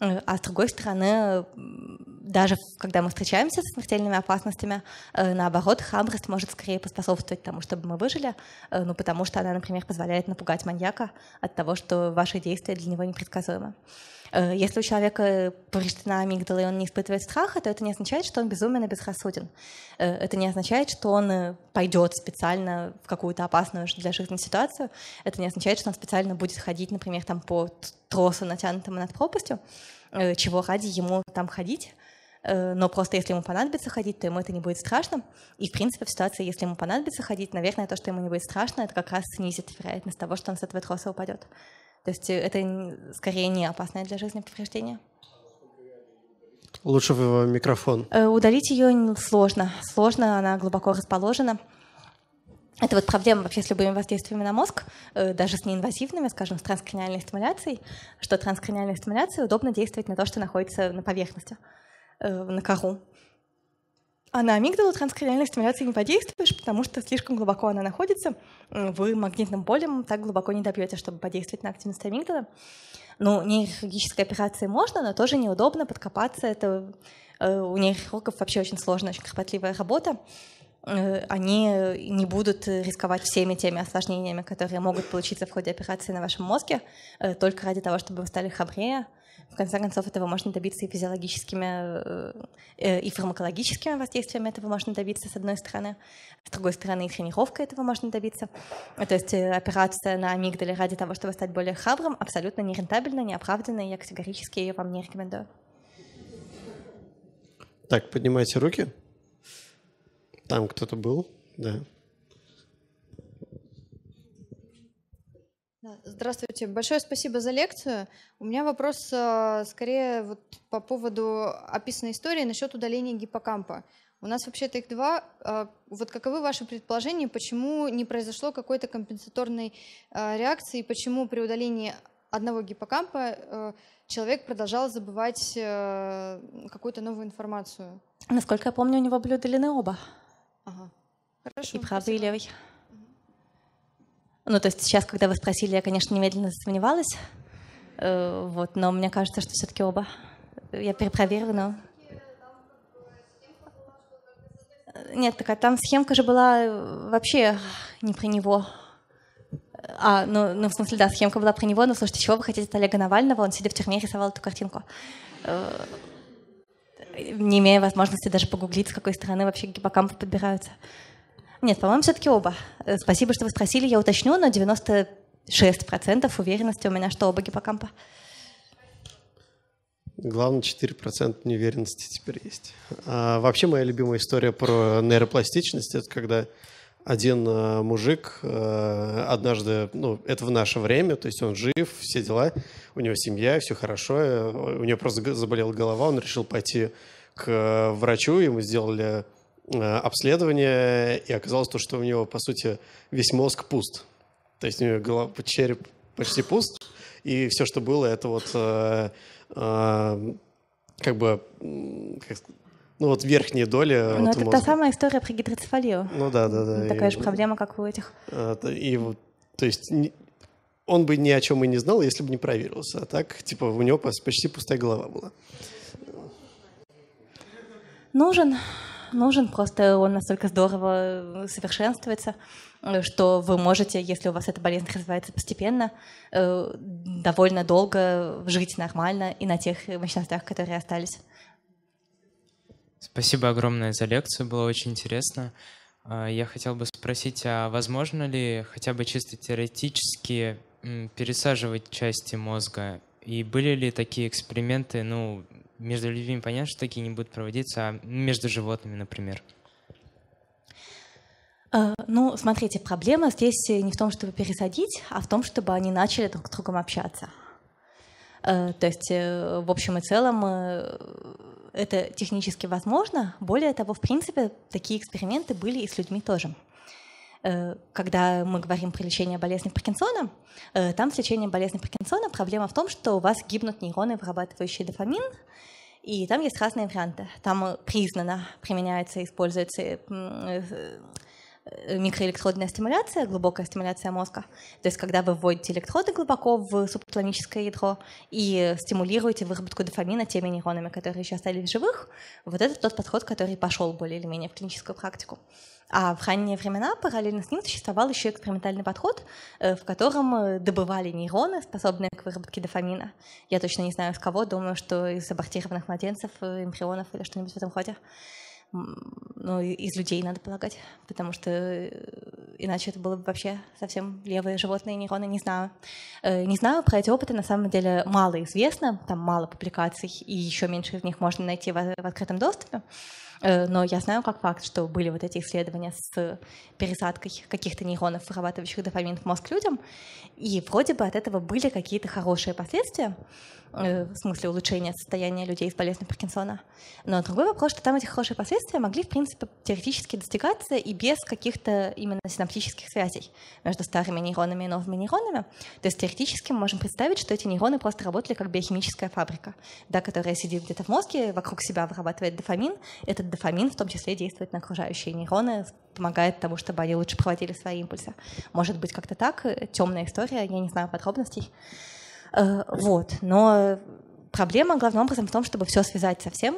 Э, а с другой стороны, даже когда мы встречаемся с смертельными опасностями, э, наоборот, храбрость может скорее поспособствовать тому, чтобы мы выжили, э, ну, потому что она, например, позволяет напугать маньяка от того, что ваши действия для него непредсказуемы. Если у человека повреждена амигдала, и он не испытывает страха, то это не означает, что он безумен и безрассуден. Это не означает, что он пойдет специально в какую-то опасную для жизни ситуацию. Это не означает, что он специально будет ходить, например, там по тросу, натянутому над пропастью. Э, чего ради ему там ходить. Э, но просто если ему понадобится ходить, то ему это не будет страшно. И, в принципе, в ситуации, если ему понадобится ходить, наверное, то, что ему не будет страшно, это как раз снизит вероятность того, что он с этого троса упадет. То есть э, это скорее не опасное для жизни повреждение. Лучше в микрофон. Удалить ее сложно. Сложно, она глубоко расположена. Это вот проблема вообще с любыми воздействиями на мозг, э, даже с неинвазивными, скажем, с транскраниальной стимуляцией, что транскраниальной стимуляцией удобно действовать на то, что находится на поверхности, э, на кору. А на амигдалу транскраниальной стимуляции не подействуешь, потому что слишком глубоко она находится. Вы магнитным полем так глубоко не добьете, чтобы подействовать на активность амигдала. Ну, нейрохирургической операции можно, но тоже неудобно подкопаться. Это э, у нейрохирургов вообще очень сложная, очень кропотливая работа. Э, они не будут рисковать всеми теми осложнениями, которые могут получиться в ходе операции на вашем мозге, э, только ради того, чтобы вы стали храбрее. В конце концов, этого можно добиться и физиологическими, э, и фармакологическими воздействиями этого можно добиться, с одной стороны. С другой стороны, и тренировкой этого можно добиться. То есть операция на амигдале ради того, чтобы стать более храбрым, абсолютно нерентабельна, неоправданна, и я категорически ее вам не рекомендую. Так, поднимайте руки. Там кто-то был, да. Здравствуйте. Большое спасибо за лекцию. У меня вопрос э, скорее вот по поводу описанной истории насчет удаления гиппокампа. У нас вообще-то их два. Э, вот каковы ваши предположения, почему не произошло какой-то компенсаторной э, реакции, почему при удалении одного гиппокампа человек продолжал забывать какую-то новую информацию? Насколько я помню, у него были удалены оба. Ага. Хорошо. И правый, и левый. Ну, то есть сейчас, когда вы спросили, я, конечно, немедленно засомневалась. Э, вот, но мне кажется, что все-таки оба. Я перепроверю, но... Нет, такая там схемка же была э, вообще не про него. А, ну, ну, в смысле, да, схемка была про него, но слушайте, чего вы хотите от Олега Навального? Он, сидя в тюрьме, рисовал эту картинку. Э, не имея возможности даже погуглить, с какой стороны вообще гиппокампы подбираются. Нет, по-моему, все-таки оба. Э, спасибо, что вы спросили, я уточню, но 96% уверенности у меня, что оба гиппокампа. Главное, 4% неуверенности теперь есть. А вообще моя любимая история про нейропластичность – это когда один э, мужик э, однажды, ну, это в наше время, то есть он жив, все дела, у него семья, все хорошо, э, у него просто заболела голова, он решил пойти к врачу, ему сделали обследование, и оказалось то, что у него, по сути, весь мозг пуст. То есть у него голова, череп почти пуст, и все, что было, это вот как бы как Ну вот верхняя доля. Ну, вот это мозга. та самая история про гидроцефалию. Ну да, да, да. Такая И- же проблема, как у этих. то- И вот, то есть он бы ни о чем и не знал, если бы не проверился. А так, типа, у него почти пустая голова была. Нужен, нужен, просто он настолько здорово совершенствуется, э, что вы можете, если у вас эта болезнь развивается постепенно, э, довольно долго жить нормально и на тех мощностях, которые остались. Спасибо огромное за лекцию, было очень интересно. А, Я хотел бы спросить, а возможно ли хотя бы чисто теоретически пересаживать части мозга? И были ли такие эксперименты, ну, между людьми, понятно, что такие не будут проводиться, а между животными, например? Э, Ну, смотрите, проблема здесь не в том, чтобы пересадить, а в том, чтобы они начали друг с другом общаться. Э, То есть, э, в общем и целом, это технически возможно. Более того, в принципе, такие эксперименты были и с людьми тоже. Э, Когда мы говорим про лечение болезни Паркинсона, э, там с лечением болезни Паркинсона проблема в том, что у вас гибнут нейроны, вырабатывающие дофамин, и там есть разные варианты. Там э, признано применяется, используется микроэлектродная стимуляция, глубокая стимуляция мозга. То есть, когда вы вводите электроды глубоко в субатомическое ядро и стимулируете выработку дофамина теми нейронами, которые еще остались в живых, вот это тот подход, который пошел более или менее в клиническую практику. А в ранние времена параллельно с ним существовал еще экспериментальный подход, э, в котором э, добывали нейроны, способные к выработке дофамина. Я точно не знаю, с кого, думаю, что из абортированных младенцев, э, эмбрионов или что-нибудь в этом роде. М, Ну, из людей, надо полагать, потому что иначе это было бы вообще совсем левые животные нейроны, не знаю. Не знаю, про эти опыты на самом деле мало известно, там мало публикаций, и еще меньше из них можно найти в открытом доступе. Э, Но я знаю как факт, что были вот эти исследования с пересадкой каких-то нейронов, вырабатывающих дофамин в мозг людям, и вроде бы от этого были какие-то хорошие последствия, в смысле улучшения состояния людей с болезнью Паркинсона. Но другой вопрос, что там эти хорошие последствия могли, в принципе, теоретически достигаться и без каких-то именно синаптических связей между старыми нейронами и новыми нейронами. То есть теоретически мы можем представить, что эти нейроны просто работали как биохимическая фабрика, да, которая сидит где-то в мозге, вокруг себя вырабатывает дофамин. Этот дофамин в том числе действует на окружающие нейроны, помогает тому, чтобы они лучше проводили свои импульсы. Может быть, как-то так. Темная история, я не знаю подробностей. Э, Вот. Но проблема главным образом в том, чтобы все связать со всем.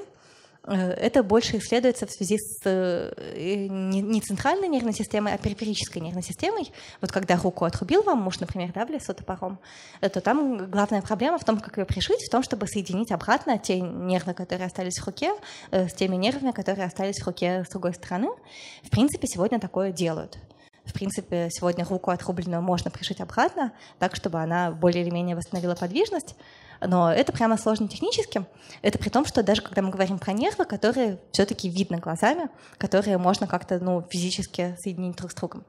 Э, Это больше исследуется в связи с э, не центральной нервной системой, а периферической нервной системой. Вот когда руку отрубил вам муж, например, да, в лесу топором, то там главная проблема в том, как ее пришить, в том, чтобы соединить обратно те нервы, которые остались в руке, с теми нервами, которые остались в руке с другой стороны. В принципе, сегодня такое делают. Принципе, сегодня руку отрубленную можно пришить обратно, так, чтобы она более или менее восстановила подвижность. Но это прямо сложно технически. Это при том, что даже когда мы говорим про нервы, которые все-таки видно глазами, которые можно как-то ну, физически соединить друг с другом.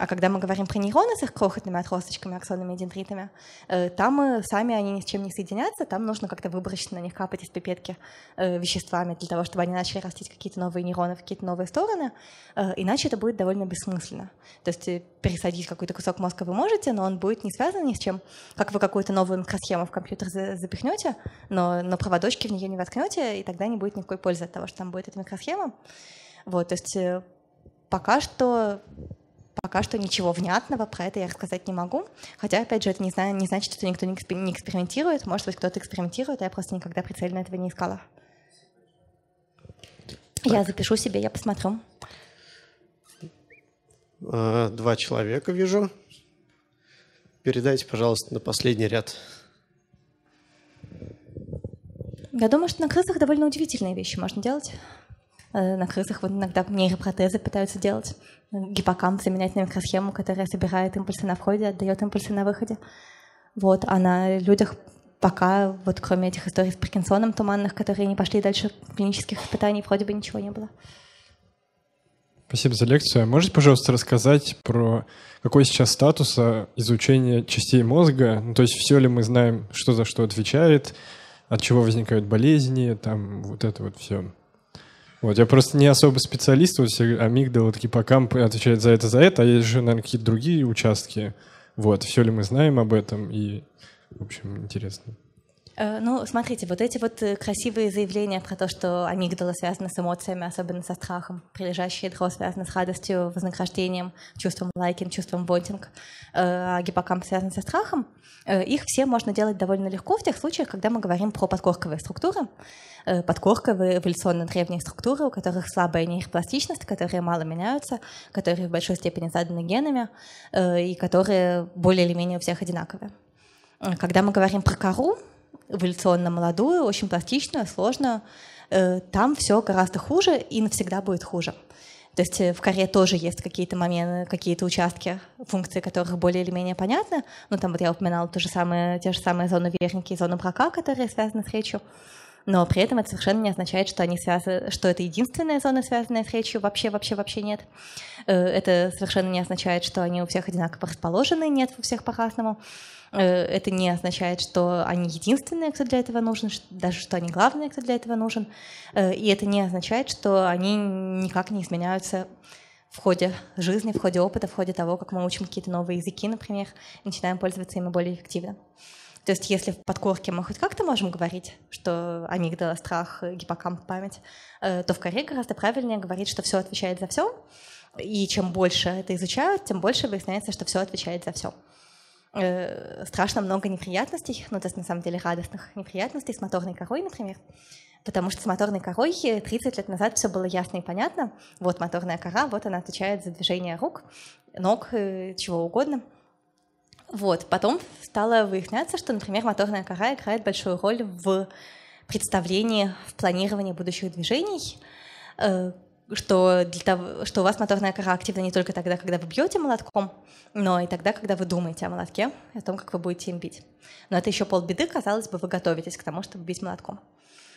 А когда мы говорим про нейроны с их крохотными отросточками, аксонами и дендритами, э, там э, сами они ни с чем не соединятся, там нужно как-то выборочно на них капать из пипетки э, веществами для того, чтобы они начали растить какие-то новые нейроны в какие-то новые стороны, иначе это будет довольно бессмысленно. То есть пересадить какой-то кусок мозга вы можете, но он будет не связан ни с чем. Как вы какую-то новую микросхему в компьютер запихнете, но, но проводочки в нее не воткнете, и тогда не будет никакой пользы от того, что там будет эта микросхема. Вот, то есть э, пока что Пока что ничего внятного про это я рассказать не могу. Хотя, опять же, это не, не значит, что никто не не экспериментирует. Может быть, кто-то экспериментирует, а я просто никогда прицельно этого не искала. Я запишу себе, я посмотрю. А, Два человека вижу. Передайте, пожалуйста, на последний ряд. Я думаю, что на крысах довольно удивительные вещи можно делать. Э, На крысах вот иногда нейропротезы пытаются делать. Гиппокамп заменять на микросхему, которая собирает импульсы на входе, отдает импульсы на выходе. Вот, а на людях пока, вот кроме этих историй с Паркинсоном туманных, которые не пошли дальше клинических испытаний, вроде бы ничего не было. Спасибо за лекцию. Можете, пожалуйста, рассказать про какой сейчас статус а, изучения частей мозга? Ну, то есть все ли мы знаем, что за что отвечает, от чего возникают болезни, там вот это вот все. Вот, я просто не особо специалист, вот все амигдала, гиппокамп отвечает за это, за это, а есть же, наверное, какие-то другие участки. Вот, все ли мы знаем об этом и, в общем, интересно. Э, ну, смотрите, вот эти вот э, красивые заявления про то, что амигдала связана с эмоциями, особенно со страхом, прилежащее ядро связано с радостью, вознаграждением, чувством лайкинг, чувством бондинг, э, а гиппокамп связан со страхом, их все можно делать довольно легко в тех случаях, когда мы говорим про подкорковые структуры, подкорковые эволюционно древние структуры, у которых слабая нейропластичность, которые мало меняются, которые в большой степени заданы генами и которые более или менее у всех одинаковые. Когда мы говорим про кору, эволюционно молодую, очень пластичную, сложную, э, там все гораздо хуже и навсегда будет хуже. То есть э, в коре тоже есть какие-то моменты, какие-то участки, функции которых более или менее понятны. Ну, там вот я упоминала то же самое, те же самые зоны верники и зоны брака, которые связаны с речью. Но при этом это совершенно не означает, что они связаны, что это единственная зона, связанная с речью. Вообще, вообще, вообще нет. Э, это совершенно не означает, что они у всех одинаково расположены, нет у всех по-разному. Э, это не означает, что они единственные, кто для этого нужен, даже что они главные, кто для этого нужен. Э, и это не означает, что они никак не изменяются в ходе жизни, в ходе опыта, в ходе того, как мы учим какие-то новые языки, например, начинаем пользоваться ими более эффективно. То есть если в подкорке мы хоть как-то можем говорить, что амигдала, страх, гиппокамп, память, э, то в коре гораздо правильнее говорить, что все отвечает за все. И чем больше это изучают, тем больше выясняется, что все отвечает за все. Э, страшно много неприятностей, ну, то есть на самом деле радостных неприятностей с моторной корой, например. Потому что с моторной корой 30 лет назад все было ясно и понятно. Вот моторная кора, вот она отвечает за движение рук, ног, э, чего угодно. Вот. Потом стало выясняться, что, например, моторная кора играет большую роль в представлении, в планировании будущих движений, э, что, для того, что у вас моторная кора активна не только тогда, когда вы бьете молотком, но и тогда, когда вы думаете о молотке, о том, как вы будете им бить. Но это еще полбеды, казалось бы, вы готовитесь к тому, чтобы бить молотком.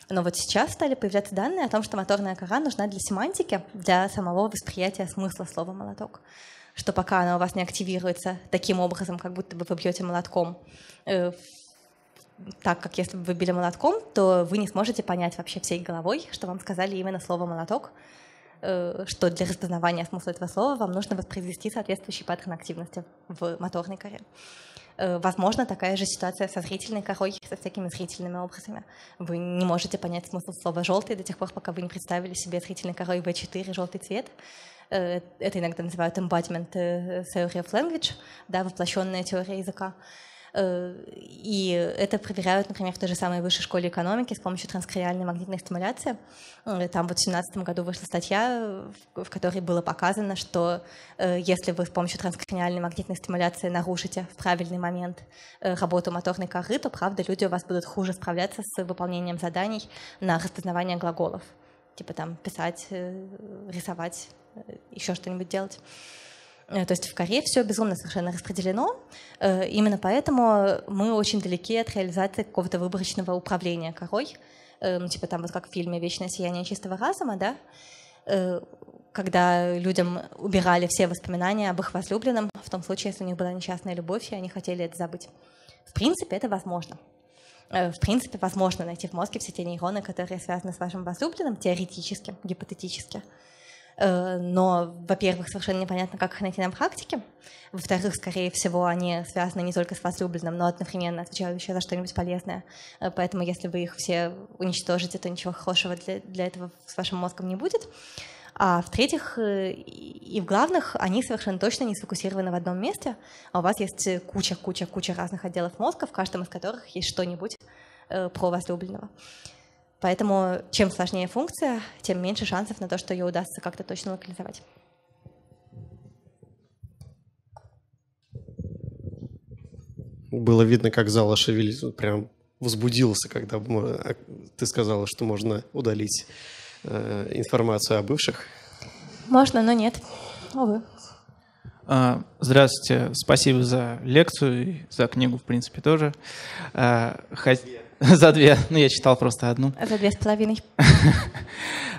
Но вот сейчас стали появляться данные о том, что моторная кора нужна для семантики, для самого восприятия смысла слова «молоток». Что пока она у вас не активируется таким образом, как будто бы вы бьете молотком, э, так как если бы вы били молотком, то вы не сможете понять вообще всей головой, что вам сказали именно слово «молоток», Э, что для распознавания смысла этого слова вам нужно воспроизвести соответствующий паттерн активности в моторной коре. Э, возможно, такая же ситуация со зрительной корой, со всякими зрительными образами. Вы не можете понять смысл слова «желтый» до тех пор, пока вы не представили себе зрительной корой V4 желтый цвет. Э, это иногда называют embodiment theory of language, да, воплощенная теория языка. Э, и это проверяют, например, в той же самой высшей школе экономики с помощью транскраниальной магнитной стимуляции. Э, там вот в 2017 году вышла статья, в которой было показано, что э, если вы с помощью транскраниальной магнитной стимуляции нарушите в правильный момент работу моторной коры, то, правда, люди у вас будут хуже справляться с выполнением заданий на распознавание глаголов. Типа там писать, рисовать, еще что-нибудь делать. Э, то есть в коре все безумно совершенно распределено. Э, именно поэтому мы очень далеки от реализации какого-то выборочного управления корой. Э, ну, типа там вот как в фильме «Вечное сияние чистого разума», да? когда людям убирали все воспоминания об их возлюбленном, в том случае, если у них была несчастная любовь, и они хотели это забыть. В принципе, это возможно. В принципе, возможно найти в мозге все те нейроны, которые связаны с вашим возлюбленным, теоретически, гипотетически. Э, но, во-первых, совершенно непонятно, как их найти на практике. Во-вторых, скорее всего, они связаны не только с возлюбленным, но одновременно отвечают еще за что-нибудь полезное. Э, поэтому, если вы их все уничтожите, то ничего хорошего для, для этого с вашим мозгом не будет. А в-третьих, э, и в главных, они совершенно точно не сфокусированы в одном месте, а у вас есть куча-куча-куча разных отделов мозга, в каждом из которых есть что-нибудь про возлюбленного. Поэтому чем сложнее функция, тем меньше шансов на то, что ее удастся как-то точно локализовать. Было видно, как зал ошевелился, прям возбудился, когда а, ты сказала, что можно удалить э, информацию о бывших. Можно, но нет. Увы. А, здравствуйте, спасибо за лекцию и за книгу, в принципе, тоже. А, За две. Ну, я читал просто одну. За две с половиной.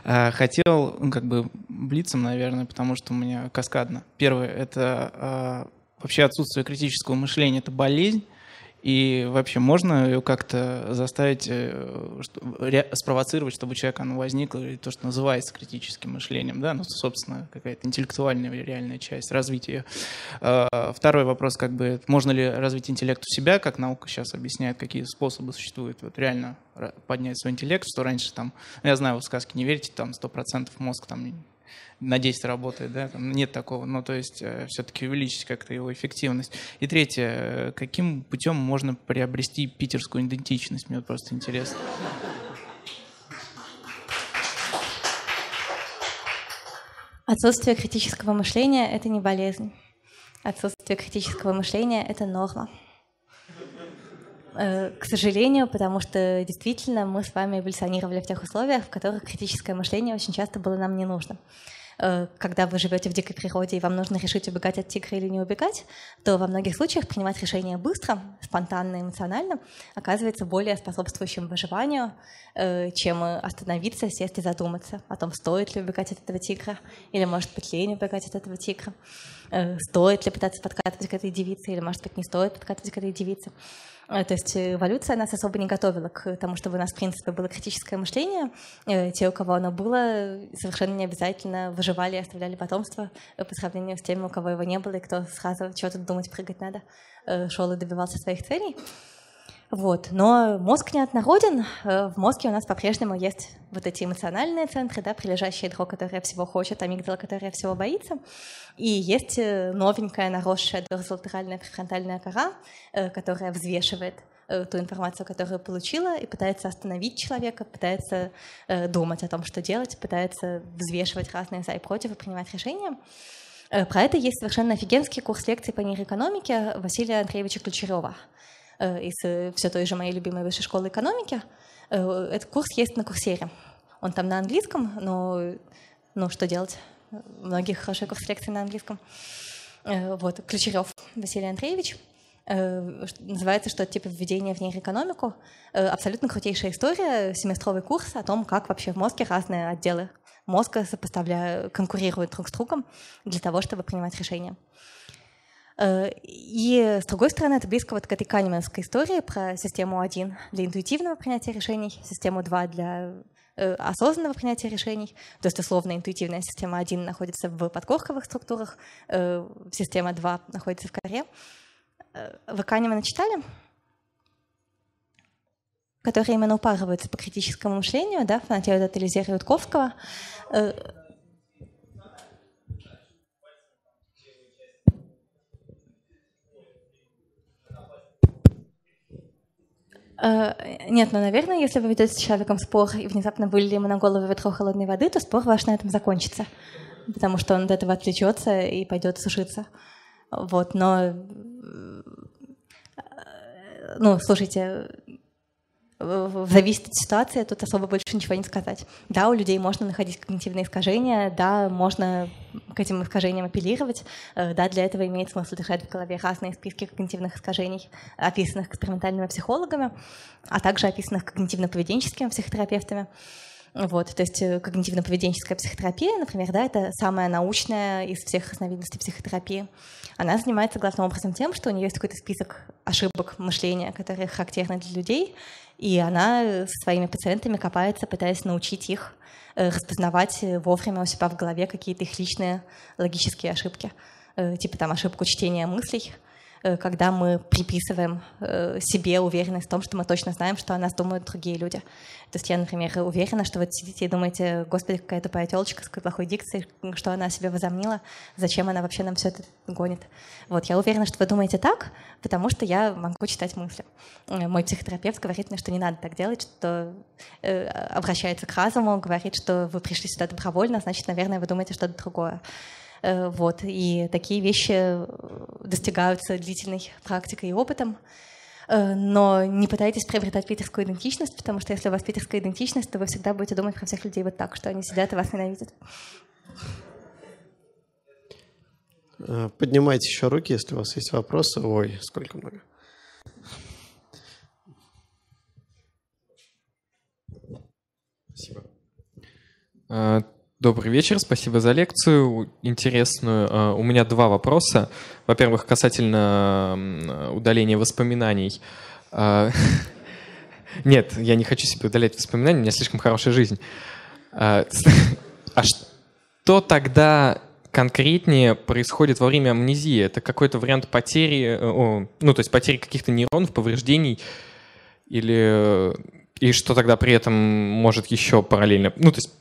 А, хотел, ну, как бы, блицем, наверное, потому что у меня каскадно. Первое — это а, вообще отсутствие критического мышления — это болезнь. И вообще можно ее как-то заставить, э, спровоцировать, чтобы у человека оно возникло, то, что называется критическим мышлением, да, ну, собственно, какая-то интеллектуальная реальная часть развития. Э, второй вопрос, как бы, можно ли развить интеллект у себя, как наука сейчас объясняет, какие способы существуют, вот реально поднять свой интеллект, что раньше там, ну, я знаю, вы в сказки не верите, там 100% мозг там на 10 работает, да, там нет такого, ну, то есть э, все-таки увеличить как-то его эффективность. И третье, э, каким путем можно приобрести питерскую идентичность, мне просто интересно. Отсутствие критического мышления — это не болезнь. Отсутствие критического мышления — это норма. Э, к сожалению, потому что действительно мы с вами эволюционировали в тех условиях, в которых критическое мышление очень часто было нам не нужно. Э, когда вы живете в дикой природе и вам нужно решить, убегать от тигра или не убегать, то во многих случаях принимать решение быстро, спонтанно, эмоционально оказывается более способствующим выживанию, э, чем остановиться, сесть и задуматься о том, стоит ли убегать от этого тигра, или, может быть, лень убегать от этого тигра, стоит ли пытаться подкатывать к этой девице, или, может быть, не стоит подкатывать к этой девице. Э, то есть э, эволюция нас особо не готовила к тому, чтобы у нас, в принципе, было критическое мышление. Э, те, у кого оно было, совершенно не обязательно выживали и оставляли потомство по сравнению с теми, у кого его не было, и кто сразу чего тут думать, прыгать надо, шел и добивался своих целей. Вот. Но мозг не однороден. В мозге у нас по-прежнему есть вот эти эмоциональные центры, да, прилежащее ядро, которое всего хочет, амигдала, которое всего боится. И есть э, новенькая наросшая дорзолатеральная префронтальная кора, э, которая взвешивает э, ту информацию, которую получила, и пытается остановить человека, пытается думать о том, что делать, пытается взвешивать разные за и против и принимать решения. Про это есть совершенно офигенский курс лекций по нейроэкономике Василия Андреевича Ключерева из все той же моей любимой высшей школы экономики. Этот курс есть на курсере. Он там на английском, но ну, что делать? многих хороший курс лекций на английском. Э, вот, Ключерев Василий Андреевич. Э, называется что-то типа введение в нейроэкономику. Э, абсолютно крутейшая история, семестровый курс о том, как вообще в мозге разные отделы мозга сопоставляют, конкурируют друг с другом для того, чтобы принимать решения. И с другой стороны, это близко вот к этой канеманской истории про систему 1 для интуитивного принятия решений, систему 2 для Э, осознанного принятия решений. То есть, условно, интуитивная система 1 находится в подкорковых структурах, э, система 2 находится в коре. Э, вы Канемана читали? которые именно упарываются по критическому мышлению, да, фанатеют от Элизера Ютковского. Нет, ну, наверное, если вы ведете с человеком спор и внезапно вылили ему на голову ведро холодной воды, то спор ваш на этом закончится, потому что он от этого отвлечется и пойдет сушиться. Вот, но, э, ну, слушайте, зависит от ситуации, тут особо больше ничего не сказать. Да, у людей можно находить когнитивные искажения, да, можно к этим искажениям апеллировать, э, да, для этого имеет смысл держать в голове разные списки когнитивных искажений, описанных экспериментальными психологами, а также описанных когнитивно-поведенческими психотерапевтами. Вот, то есть э, когнитивно-поведенческая психотерапия, например, да, это самая научная из всех разновидностей психотерапии. Она занимается главным образом тем, что у нее есть какой-то список ошибок мышления, которые характерны для людей, и она со своими пациентами копается, пытаясь научить их э, распознавать вовремя у себя в голове какие-то их личные логические ошибки, э, типа там ошибку чтения мыслей, Э, когда мы приписываем э, себе уверенность в том, что мы точно знаем, что о нас думают другие люди. То есть я, например, уверена, что вы сидите и думаете, господи, какая тупая телочка с плохой дикцией, что она себе возомнила, зачем она вообще нам все это гонит. Вот, я уверена, что вы думаете так, потому что я могу читать мысли. Э, мой психотерапевт говорит мне, что не надо так делать, что э, обращается к разуму, говорит, что вы пришли сюда добровольно, значит, наверное, вы думаете что-то другое. Э, вот. И такие вещи э, достигаются длительной практикой и опытом. Э, но не пытайтесь приобретать питерскую идентичность, потому что если у вас питерская идентичность, то вы всегда будете думать про всех людей вот так, что они сидят и вас ненавидят. Поднимайте еще руки, если у вас есть вопросы. Ой, сколько много. Спасибо. Добрый вечер, спасибо за лекцию интересную. А, у меня два вопроса. Во-первых, касательно удаления воспоминаний. А, нет, я не хочу себе удалять воспоминания, у меня слишком хорошая жизнь. А, а что тогда конкретнее происходит во время амнезии? Это какой-то вариант потери, э, ну, то есть потери каких-то нейронов, повреждений? Или и что тогда при этом может еще параллельно? Ну, то есть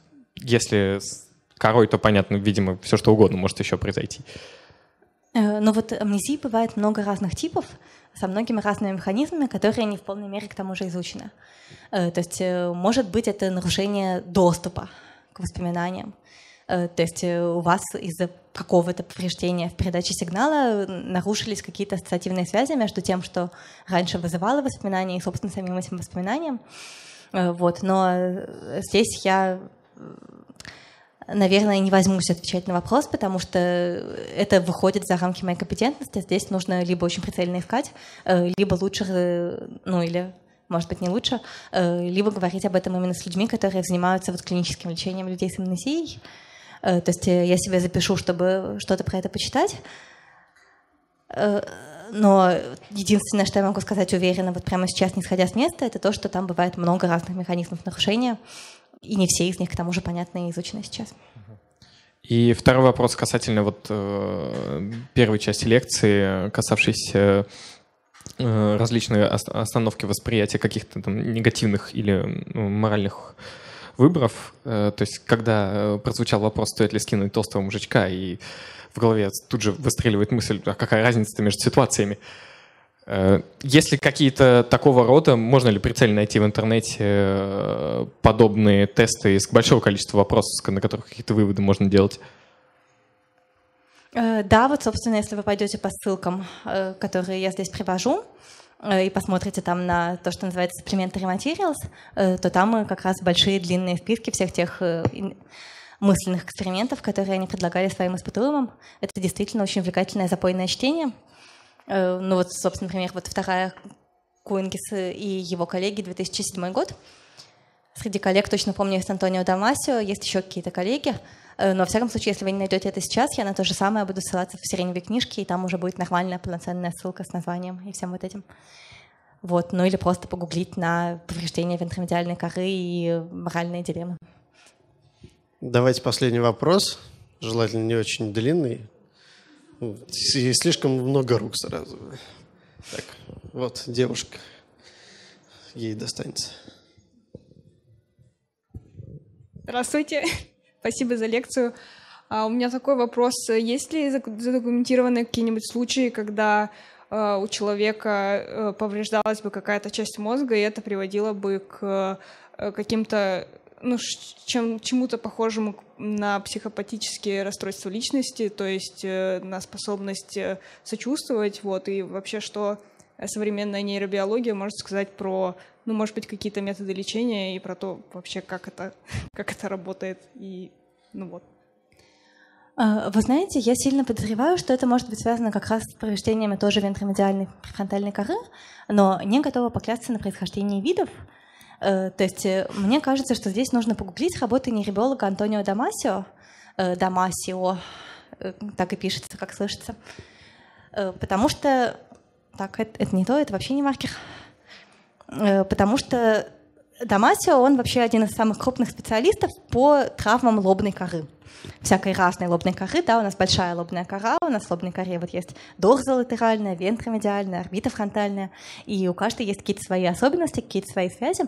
если с корой, то понятно, видимо, все что угодно может еще произойти. Э, но вот амнезии бывает много разных типов, со многими разными механизмами, которые не в полной мере к тому же изучены. Э, то есть, э, может быть, это нарушение доступа к воспоминаниям. То есть у вас из-за какого-то повреждения в передаче сигнала нарушились какие-то ассоциативные связи между тем, что раньше вызывало воспоминания и, собственно, самим этим воспоминанием. Вот. Но здесь я наверное, не возьмусь отвечать на вопрос, потому что это выходит за рамки моей компетентности. Здесь нужно либо очень прицельно искать, э, либо лучше, э, ну или может быть, не лучше, э, либо говорить об этом именно с людьми, которые занимаются вот клиническим лечением людей с амнезией. То есть я себе запишу, чтобы что-то про это почитать. Но единственное, что я могу сказать уверенно, вот прямо сейчас, не сходя с места, это то, что там бывает много разных механизмов нарушения и не все из них, к тому же, понятны и изучены сейчас. И второй вопрос касательно вот э, первой части лекции, касавшейся э, различной остановки восприятия каких-то там негативных или ну, моральных выборов. Э, то есть, когда прозвучал вопрос, стоит ли скинуть толстого мужичка, и в голове тут же выстреливает мысль, а какая разница между ситуациями. Э, есть ли какие-то такого рода, можно ли прицельно найти в интернете э, подобные тесты из большого количества вопросов, на которых какие-то выводы можно делать? Э, да, вот, собственно, если вы пойдете по ссылкам, которые я здесь привожу, и посмотрите там на то, что называется Supplementary Materials, то там как раз большие длинные списки всех тех мысленных экспериментов, которые они предлагали своим испытуемым. Это действительно очень увлекательное запойное чтение. Э, ну вот, собственно, например, вот вторая Куингис и его коллеги, 2007 год. Среди коллег, точно помню, есть Антонио Дамасио, есть еще какие-то коллеги. Э, но, во всяком случае, если вы не найдете это сейчас, я на то же самое буду ссылаться в сиреневой книжке, и там уже будет нормальная полноценная ссылка с названием и всем вот этим. Вот, ну или просто погуглить на повреждение вентромедиальной коры и моральные дилеммы. Давайте последний вопрос, желательно не очень длинный. Слишком много рук сразу. Так, вот девушка. Ей достанется. Здравствуйте. Спасибо за лекцию. А у меня такой вопрос. Есть ли задокументированы какие-нибудь случаи, когда э, у человека э, повреждалась бы какая-то часть мозга, и это приводило бы к э, каким-то ну, чем, чему-то похожему на психопатические расстройства личности, то есть э, на способность э, сочувствовать, вот, и вообще, что современная нейробиология может сказать про, ну, может быть, какие-то методы лечения и про то вообще, как это, как это работает, и, ну вот. А, вы знаете, я сильно подозреваю, что это может быть связано как раз с повреждениями тоже вентромедиальной фронтальной коры, но не готова поклясться на происхождении видов, то есть э, мне кажется, что здесь нужно погуглить работы нейробиолога Антонио Дамасио, э, Дамасио, так и пишется, как слышится, потому что... Так, это, это не то, это вообще не маркер. Потому что Дамасио, он вообще один из самых крупных специалистов по травмам лобной коры. Всякой разной лобной коры, да, у нас большая лобная кора, у нас в лобной коре вот есть дорзолатеральная, вентромедиальная, орбита фронтальная, и у каждой есть какие-то свои особенности, какие-то свои связи.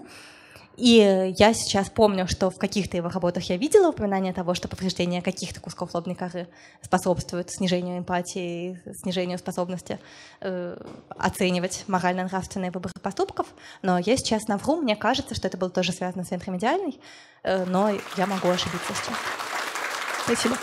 И я сейчас помню, что в каких-то его работах я видела упоминание того, что повреждение каких-то кусков лобной коры способствует снижению эмпатии, снижению способности э, оценивать морально-нравственные выборы поступков. Но я сейчас навру, мне кажется, что это было тоже связано с вентромедиальной, э, но я могу ошибиться сейчас. Спасибо.